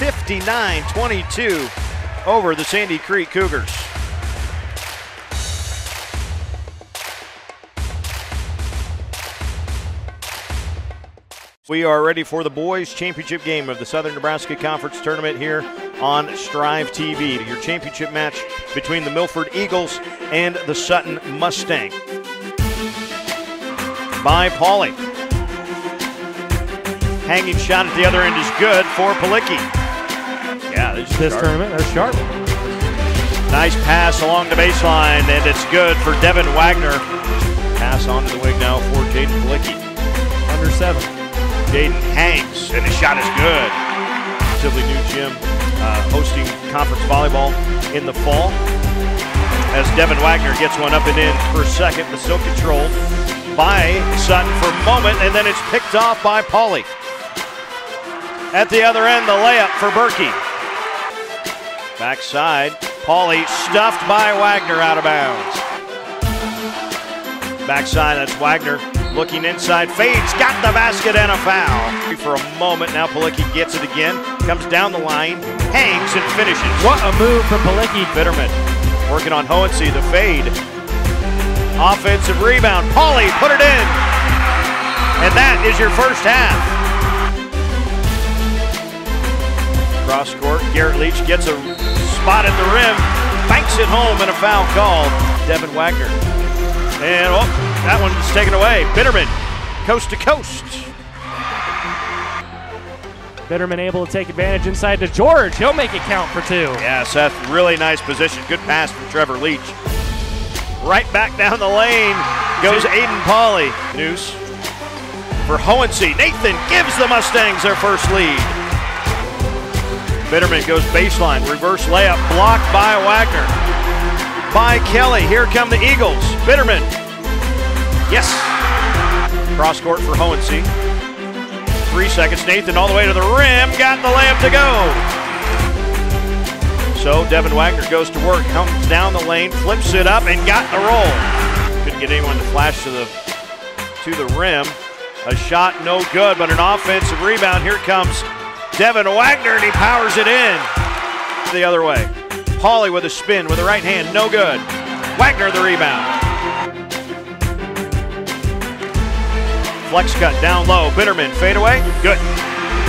59 22 over the Sandy Creek Cougars. We are ready for the boys' championship game of the Southern Nebraska Conference tournament here on Striv TV. Your championship match between the Milford Eagles and the Sutton Mustang. By Pauly. Hanging shot at the other end is good for Palicki. Yeah, this, This tournament, they're sharp. Nice pass along the baseline, and it's good for Devin Wagner. Pass onto the wing now for Jaden Palicki. Under seven. Jaden hangs, and the shot is good. Sibley New Gym uh, hosting conference volleyball in the fall. As Devin Wagner gets one up and in for second, but still controlled by Sutton for a moment, and then it's picked off by Pauly. At the other end, the layup for Berkey. Backside, Pauly stuffed by Wagner out of bounds. Backside, that's Wagner looking inside, fades, got the basket and a foul. For a moment, now Palicki gets it again, comes down the line, hangs and finishes. What a move from Palicki. Bitterman working on Hohensee, the fade. Offensive rebound, Pauly put it in. And that is your first half. Cross court, Garrett Leach gets a spot at the rim, banks it home, and a foul called. Devin Wagner. And oh, that one's taken away. Bitterman, coast to coast. Bitterman able to take advantage inside to George. He'll make it count for two. Yeah, Seth, really nice position. Good pass from Trevor Leach. Right back down the lane goes Aiden Pauly. Noose for Hohensee. Nathan gives the Mustangs their first lead. Bitterman goes baseline, reverse layup, blocked by Wagner. By Kelly. Here come the Eagles. Bitterman. Yes. Cross court for Hohensee. Three seconds. Nathan all the way to the rim. Got the layup to go. So Devin Wagner goes to work, comes down the lane, flips it up, and got the roll. Couldn't get anyone to flash to the to the rim. A shot no good, but an offensive rebound. Here comes Devin Wagner, and he powers it in the other way. Pauly with a spin with the right hand, no good. Wagner the rebound. Flex cut down low. Bitterman fade away. Good.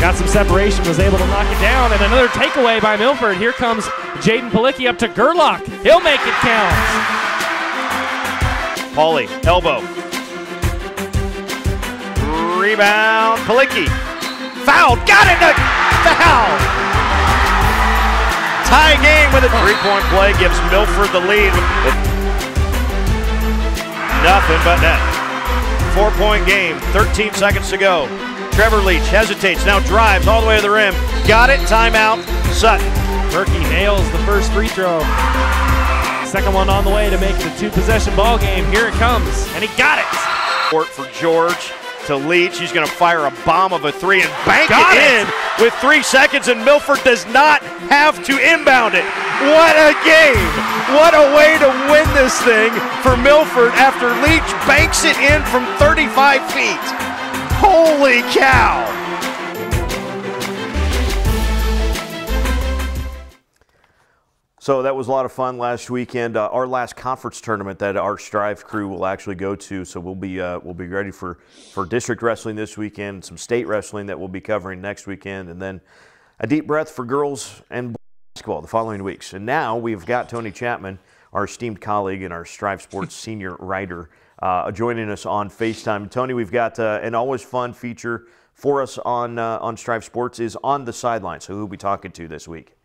Got some separation, was able to knock it down, and another takeaway by Milford. Here comes Jaden Palicki up to Gerlach. He'll make it count. Pauly, elbow. Rebound, Palicki. Fouled, got it, the foul. Tie game with a three-point play gives Milford the lead. Nothing but net. Four-point game, 13 seconds to go. Trevor Leach hesitates, now drives all the way to the rim. Got it, timeout, Sutton. Turkey nails the first free throw. Second one on the way to make the two-possession ball game. Here it comes, and he got it. Court for George to Leach. He's going to fire a bomb of a three and bank it, it. in with three seconds, and Milford does not have to inbound it. What a game! What a way to win this thing for Milford after Leach banks it in from 35 feet. Holy cow! So that was a lot of fun last weekend. Uh, our last conference tournament that our Striv crew will actually go to. So we'll be uh, we'll be ready for for district wrestling this weekend, some state wrestling that we'll be covering next weekend, and then a deep breath for girls and basketball the following weeks. And now we've got Tony Chapman, our esteemed colleague and our Striv Sports senior writer, uh, joining us on FaceTime. Tony, we've got uh, an always fun feature for us on uh, on Striv Sports is on the sideline. So who will we talking to this week?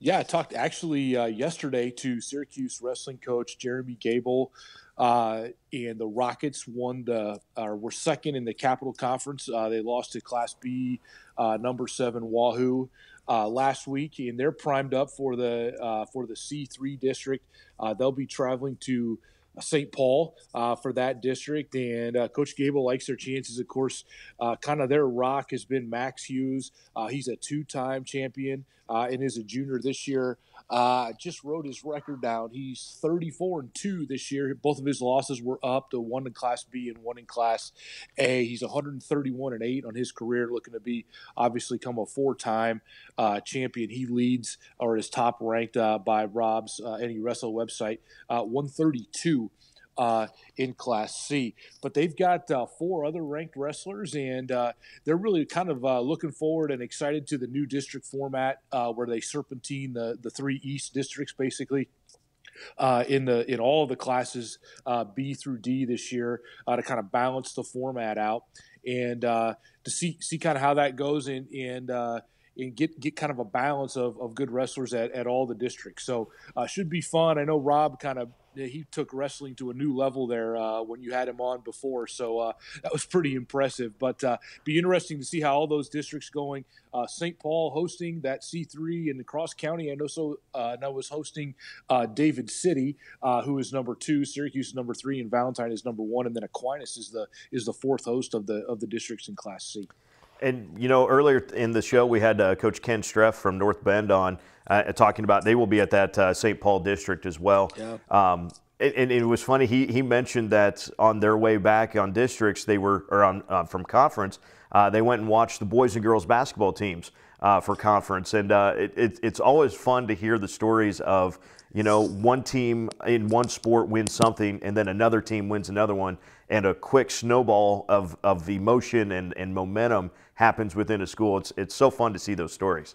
Yeah, I talked actually uh, yesterday to Syracuse wrestling coach Jeremy Gable, uh, and the Rockets won the or were second in the Capital Conference. Uh, they lost to Class B uh, number seven Wahoo uh, last week, and they're primed up for the uh, for the C three district. they'll be traveling to St. Paul uh, for that district. And uh, Coach Gable likes their chances. Of course, uh, kind of their rock has been Max Hughes. Uh, he's a two time champion uh, and is a junior this year. Uh, just wrote his record down. He's 34 and 2 this year. Both of his losses were up to one in Class B and one in Class A. He's 131 and 8 on his career, looking to be obviously come a four time uh, champion. He leads or is top ranked uh, by Rob's uh, NEwrestle website, uh, 132 uh, in Class C. But they've got uh, four other ranked wrestlers, and uh, they're really kind of uh, looking forward and excited to the new district format uh, where they serpentine the, the three East districts basically. Uh, in the in all of the classes B through D this year to kind of balance the format out and to see see kind of how that goes and and and get get kind of a balance of, of good wrestlers at, at all the districts. So uh, should be fun. I know Rob kind of he took wrestling to a new level there uh, when you had him on before. So uh, that was pretty impressive. But uh, be interesting to see how all those districts going. Uh, St. Paul hosting that C3 in the Cross County. I know so. Uh, now was hosting uh, David City, who is number two. Syracuse is number three, and Valentine is number one. And then Aquinas is the is the fourth host of the of the districts in Class C. And you know, earlier in the show, we had Coach Ken Streff from North Bend on uh, talking about they will be at that uh, St. Paul district as well. Yeah. Um, and, and, it was funny. He he mentioned that on their way back on districts, they were or on uh, from conference, uh, they went and watched the boys and girls basketball teams uh, for conference, and it, it, it's always fun to hear the stories of you know one team in one sport wins something, and then another team wins another one, and a quick snowball of of emotion and, and momentum happens within a school. It's it's so fun to see those stories.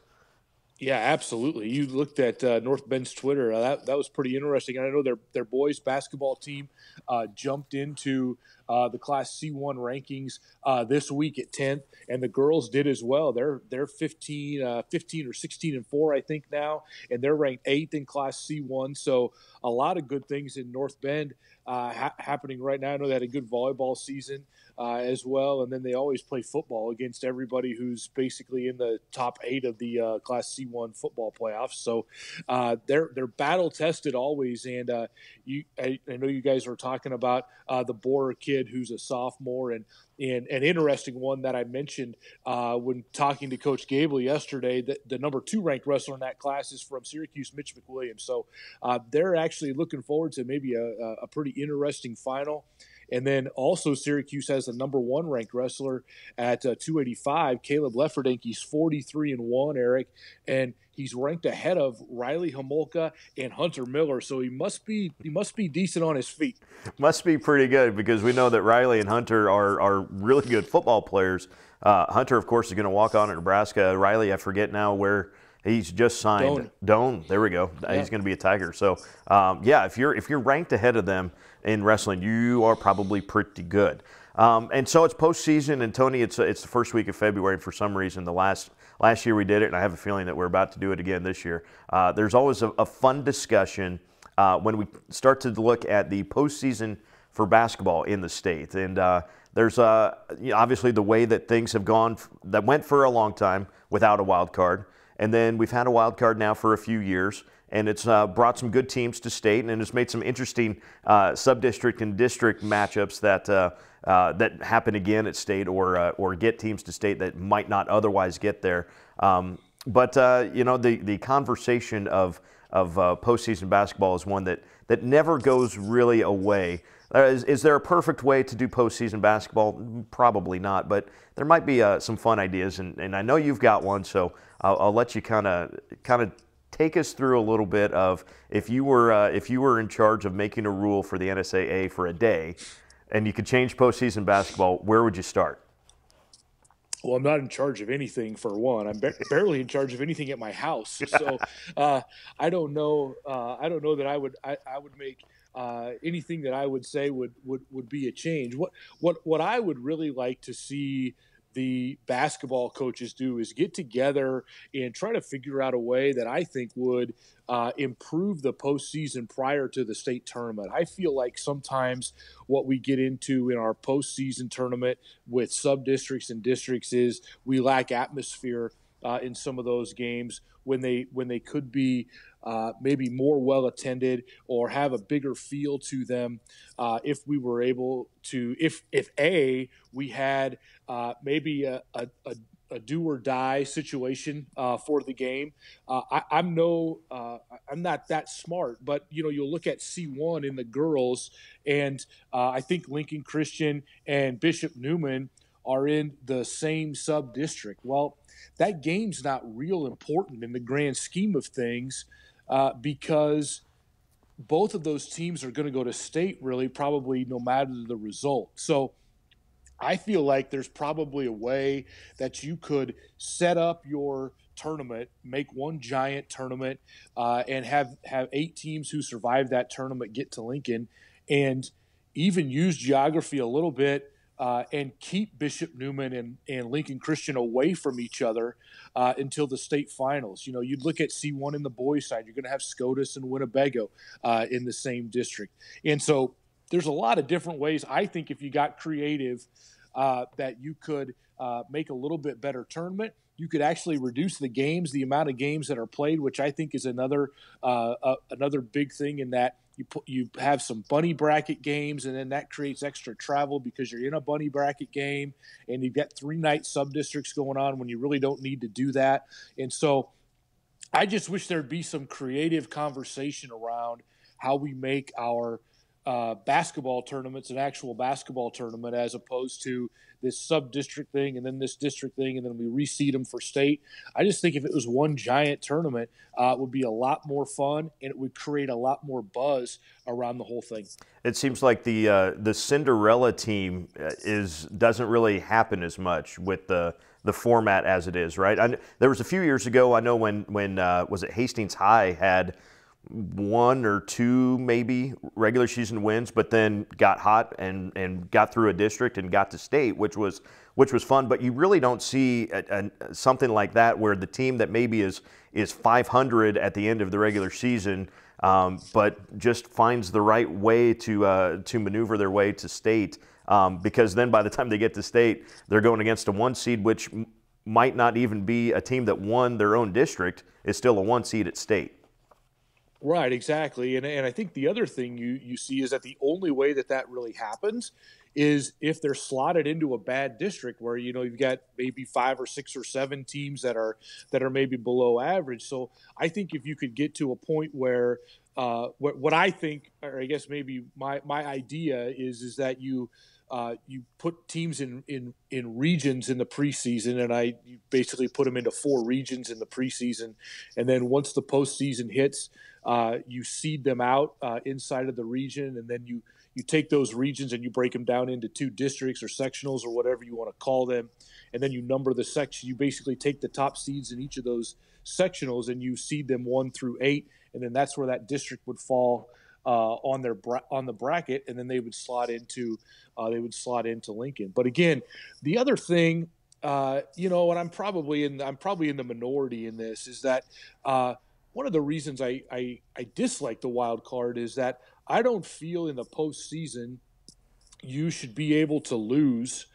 Yeah, absolutely. You looked at uh, North Bend's Twitter. Uh, that that was pretty interesting. I know their their boys basketball team uh, jumped into uh, the Class C1 rankings uh, this week at 10th, and the girls did as well. They're they're 15, uh, 15 or 16 and four, I think now, and they're ranked eighth in Class C1. So a lot of good things in North Bend ha- happening right now. I know they had a good volleyball season uh, as well. And then they always play football against everybody who's basically in the top eight of the uh, Class C1 football playoffs. So uh, they're they're battle tested always. And uh, you, I, I, know you guys were talking about uh, the Borer kid who's a sophomore and. And an interesting one that I mentioned uh, when talking to Coach Gable yesterday, that the number two ranked wrestler in that class is from Syracuse, Mitch McWilliams. So they're actually looking forward to maybe a, a pretty interesting final. And then also Syracuse has the number one ranked wrestler at uh, 285, Caleb Lefferdink. He's 43 and one, Eric, and he's ranked ahead of Riley Homolka and Hunter Miller. So he must be he must be decent on his feet. Must be pretty good because we know that Riley and Hunter are are really good football players. Uh, Hunter, of course, is going to walk on at Nebraska. Riley, I forget now where He's just signed Doane. Doane there we go. Yeah. He's going to be a Tiger. So um, yeah, if you're if you're ranked ahead of them in wrestling, you are probably pretty good. Um, and so it's postseason, and Tony, it's it's the first week of February. For some reason, the last last year we did it, and I have a feeling that we're about to do it again this year. Uh, there's always a, a fun discussion uh, when we start to look at the postseason for basketball in the state, and uh, there's uh, obviously the way that things have gone that went for a long time without a wild card. And then we've had a wild card now for a few years, and it's uh, brought some good teams to state, and it's made some interesting uh, sub-district and district matchups that uh, uh that happen again at state, or uh, or get teams to state that might not otherwise get there. Um, but uh, you know, the the conversation of of postseason basketball is one that that never goes really away. Is, is, there a perfect way to do postseason basketball? Probably not, but there might be uh, some fun ideas, and, and I know you've got one, so I'll, I'll let you kind of kind of take us through a little bit of if you were uh, if you were in charge of making a rule for the NSAA for a day, and you could change postseason basketball, where would you start? Well, I'm not in charge of anything for one. I'm ba- barely in charge of anything at my house, so uh, I don't know. Uh, I don't know that I would. I, I would make uh, anything that I would say would, would would be a change. What what what I would really like to see the basketball coaches do is get together and try to figure out a way that I think would uh, improve the postseason prior to the state tournament. I feel like sometimes what we get into in our postseason tournament with sub districts and districts is we lack atmosphere uh, in some of those games when they when they could be uh, maybe more well attended or have a bigger feel to them uh, if we were able to if if a we had uh, maybe a, a, a a do or die situation uh, for the game. Uh, I, am no, uh, I'm not that smart, but you know, you'll look at C1 in the girls, and uh, I think Lincoln Christian and Bishop Newman are in the same sub district. Well, that game's not real important in the grand scheme of things uh, because both of those teams are going to go to state really probably no matter the result. So I feel like there's probably a way that you could set up your tournament, make one giant tournament, uh, and have have eight teams who survive that tournament get to Lincoln, and even use geography a little bit uh, and keep Bishop Newman and, and Lincoln Christian away from each other uh, until the state finals. You know, you'd look at C1 in the boys' side, you're going to have SCOTUS and Winnebago uh, in the same district. And so there's a lot of different ways. I think if you got creative, uh, that you could uh, make a little bit better tournament. You could actually reduce the games, the amount of games that are played, which I think is another uh, another big thing in that you put you have some bunny bracket games and then that creates extra travel because you're in a bunny bracket game and you've got three night sub districts going on when you really don't need to do that and so i just wish there'd be some creative conversation around how we make our uh, basketball tournaments an actual basketball tournament as opposed to this sub district thing and then this district thing and then we reseed them for state. I just think if it was one giant tournament, uh, it would be a lot more fun and it would create a lot more buzz around the whole thing. It seems like the uh, the Cinderella team uh, is doesn't really happen as much with the the format as it is, right? I, there was a few years ago. I know when when uh, was it Hastings High had one or two maybe regular season wins, but then got hot and, and got through a district and got to state, which was which was fun. But you really don't see a, a, something like that where the team that maybe is is 500 at the end of the regular season, um, but just finds the right way to uh, to maneuver their way to state. Um, because then by the time they get to state, they're going against a one seed, which might not even be a team that won their own district, is still a one seed at state. Right, exactly. And, and I think the other thing you, you see is that the only way that that really happens is if they're slotted into a bad district where you know you've got maybe five or six or seven teams that are that are maybe below average. So I think if you could get to a point where uh, what, what I think, or I guess maybe my my idea is is that you uh, you put teams in, in, in regions in the preseason, and I basically put them into four regions in the preseason. And then once the postseason hits, uh, you seed them out uh, inside of the region, and then you you take those regions and you break them down into two districts or sectionals or whatever you want to call them, and then you number the section. You basically take the top seeds in each of those sectionals and you seed them one through eight, and then that's where that district would fall uh, on their bra- on the bracket, and then they would slot into uh, they would slot into Lincoln. But again, the other thing, uh, you know, and I'm probably in I'm probably in the minority in this is that uh, one of the reasons I, I I dislike the wild card is that I don't feel in the postseason you should be able to lose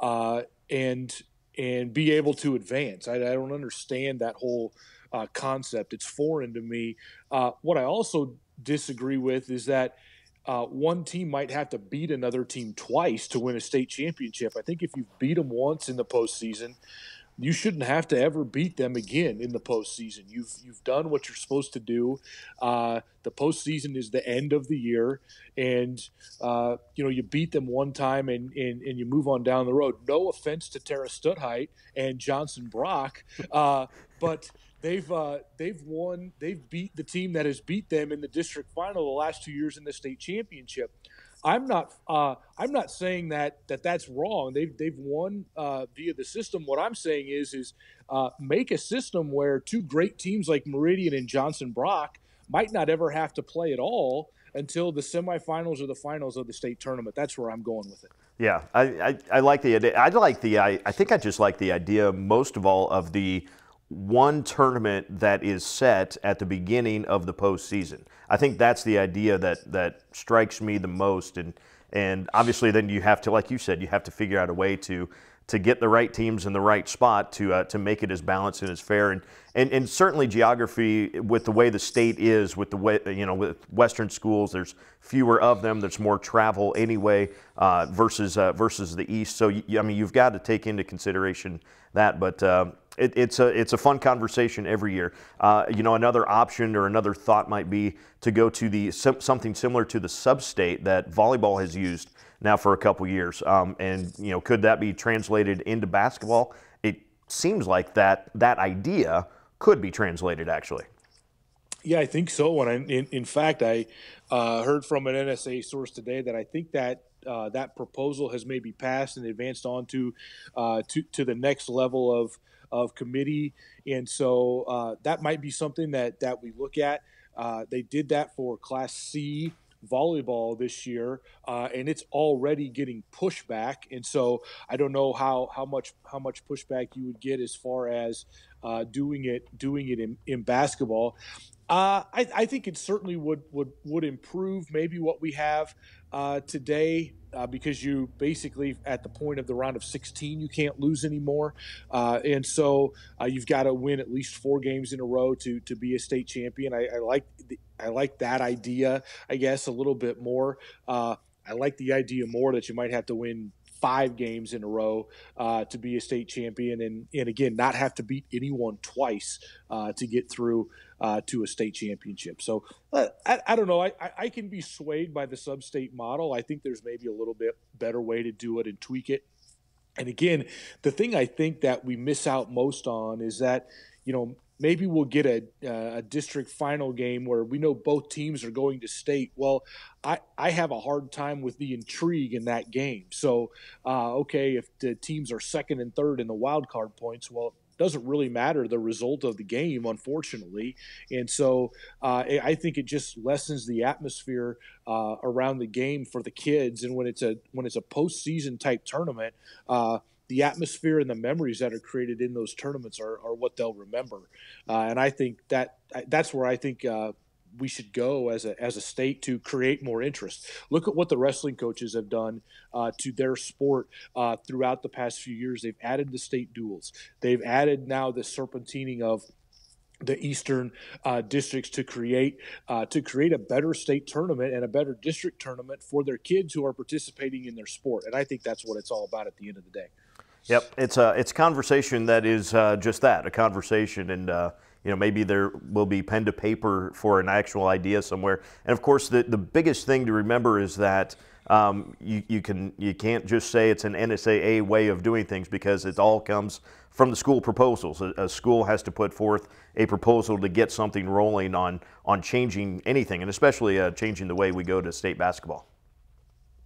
uh, and and be able to advance. I, I don't understand that whole uh, concept. It's foreign to me. Uh, what I also disagree with is that uh, one team might have to beat another team twice to win a state championship. I think if you beat them once in the postseason, you shouldn't have to ever beat them again in the postseason. You've you've done what you're supposed to do. Uh, the postseason is the end of the year, and uh, you know you beat them one time and, and and you move on down the road. No offense to Tara Stutheit and Johnson Brock, uh, but they've uh, they've won. They've beat the team that has beat them in the district final the last two years in the state championship. I'm not. Uh, I'm not saying that that that's wrong. They've they've won uh, via the system. What I'm saying is is uh, make a system where two great teams like Meridian and Johnson Brock might not ever have to play at all until the semifinals or the finals of the state tournament. That's where I'm going with it. Yeah, I, I, I like the idea. I like the I, I think I just like the idea most of all of the one tournament that is set at the beginning of the postseason. I think that's the idea that that strikes me the most, and and obviously then you have to, like you said, you have to figure out a way to to get the right teams in the right spot to uh, to make it as balanced and as fair and, and and certainly geography with the way the state is with the way you know with western schools there's fewer of them there's more travel anyway uh, versus uh, versus the east so you, I mean you've got to take into consideration that but uh, it, it's a it's a fun conversation every year. Uh, you know, another option or another thought might be to go to the something similar to the sub-state that volleyball has used now for a couple years. Um, and you know, could that be translated into basketball? It seems like that that idea could be translated actually. Yeah, I think so. And I, in, in fact, I uh, heard from an NSA source today that I think that uh, that proposal has maybe passed and advanced on to, uh, to to the next level of of committee, and so uh, that might be something that that we look at. Uh, they did that for Class C volleyball this year, uh, and it's already getting pushback. And so I don't know how how much how much pushback you would get as far as uh, doing it doing it in, in basketball. Uh, I, I, think it certainly would would would improve maybe what we have uh, today uh, because you basically at the point of the round of 16 you can't lose anymore, uh, and so uh, you've got to win at least four games in a row to to be a state champion. I, I like the, I like that idea, I guess, a little bit more. Uh, I like the idea more that you might have to win five games in a row uh, to be a state champion, and and again not have to beat anyone twice uh, to get through uh, to a state championship. So uh, I, I, don't know. I, I can be swayed by the sub-state model. I think there's maybe a little bit better way to do it and tweak it. And again, the thing I think that we miss out most on is that you know maybe we'll get a, uh, a district final game where we know both teams are going to state. Well, I, I have a hard time with the intrigue in that game. So, uh, okay, if the teams are second and third in the wild card points, well, doesn't really matter the result of the game, unfortunately. And so uh, I think it just lessens the atmosphere uh, around the game for the kids. And when it's a when it's a postseason type tournament, uh, the atmosphere and the memories that are created in those tournaments are, are what they'll remember. Uh, and I think that that's where I think uh, we should go as a, as a state to create more interest. Look at what the wrestling coaches have done uh, to their sport uh, throughout the past few years. They've added the state duels. They've added now the serpentining of the eastern uh, districts to create uh, to create a better state tournament and a better district tournament for their kids who are participating in their sport. And I think that's what it's all about at the end of the day. Yep, it's a it's a conversation that is uh, just that a conversation, and uh, you know maybe there will be pen to paper for an actual idea somewhere. And of course, the the biggest thing to remember is that. Um, you, you can you can't just say it's an NSAA way of doing things because it all comes from the school proposals. A, a, school has to put forth a proposal to get something rolling on on changing anything, and especially uh, changing the way we go to state basketball.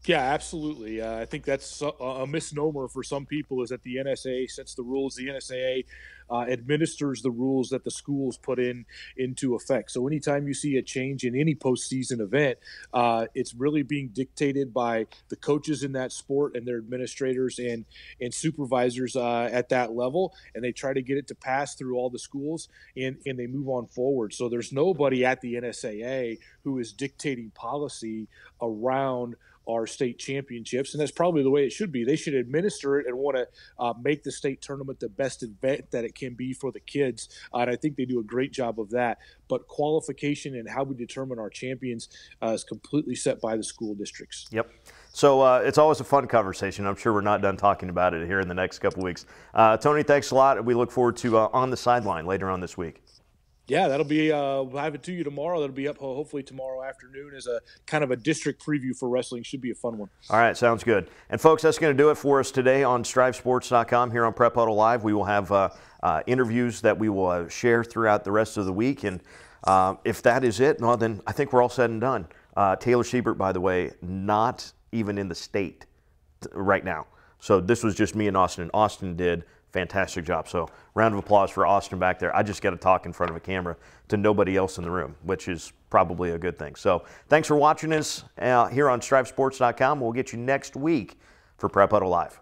Yeah, absolutely. Uh, I think that's a, a, misnomer for some people is that the NSA sets the rules. The NSA uh, administers the rules that the schools put in into effect. So anytime you see a change in any postseason event, uh, it's really being dictated by the coaches in that sport and their administrators and and supervisors uh, at that level, and they try to get it to pass through all the schools and and they move on forward. So there's nobody at the NSAA who is dictating policy around our state championships, and that's probably the way it should be. They should administer it and want to uh, make the state tournament the best event that it can be for the kids, uh, and I think they do a great job of that. But qualification and how we determine our champions uh, is completely set by the school districts. Yep. So uh, it's always a fun conversation. I'm sure we're not done talking about it here in the next couple weeks. Uh, Tony, thanks a lot. We look forward to uh, on the sideline later on this week. Yeah, that'll be. Uh, we'll have it to you tomorrow. That'll be up hopefully tomorrow afternoon as a kind of a district preview for wrestling. Should be a fun one. All right, sounds good. And folks, that's going to do it for us today on StrivSports.com here on Prep Huddle Live. We will have uh, uh, interviews that we will uh, share throughout the rest of the week, and uh, if that is it, well, then I think we're all said and done. Uh, Taylor Siebert, by the way, not even in the state right now. So this was just me and Austin, Austin did fantastic job. So round of applause for Austin back there. I just got to talk in front of a camera to nobody else in the room, which is probably a good thing. So thanks for watching us uh, here on StrivSports.com. We'll get you next week for Prep Huddle Live.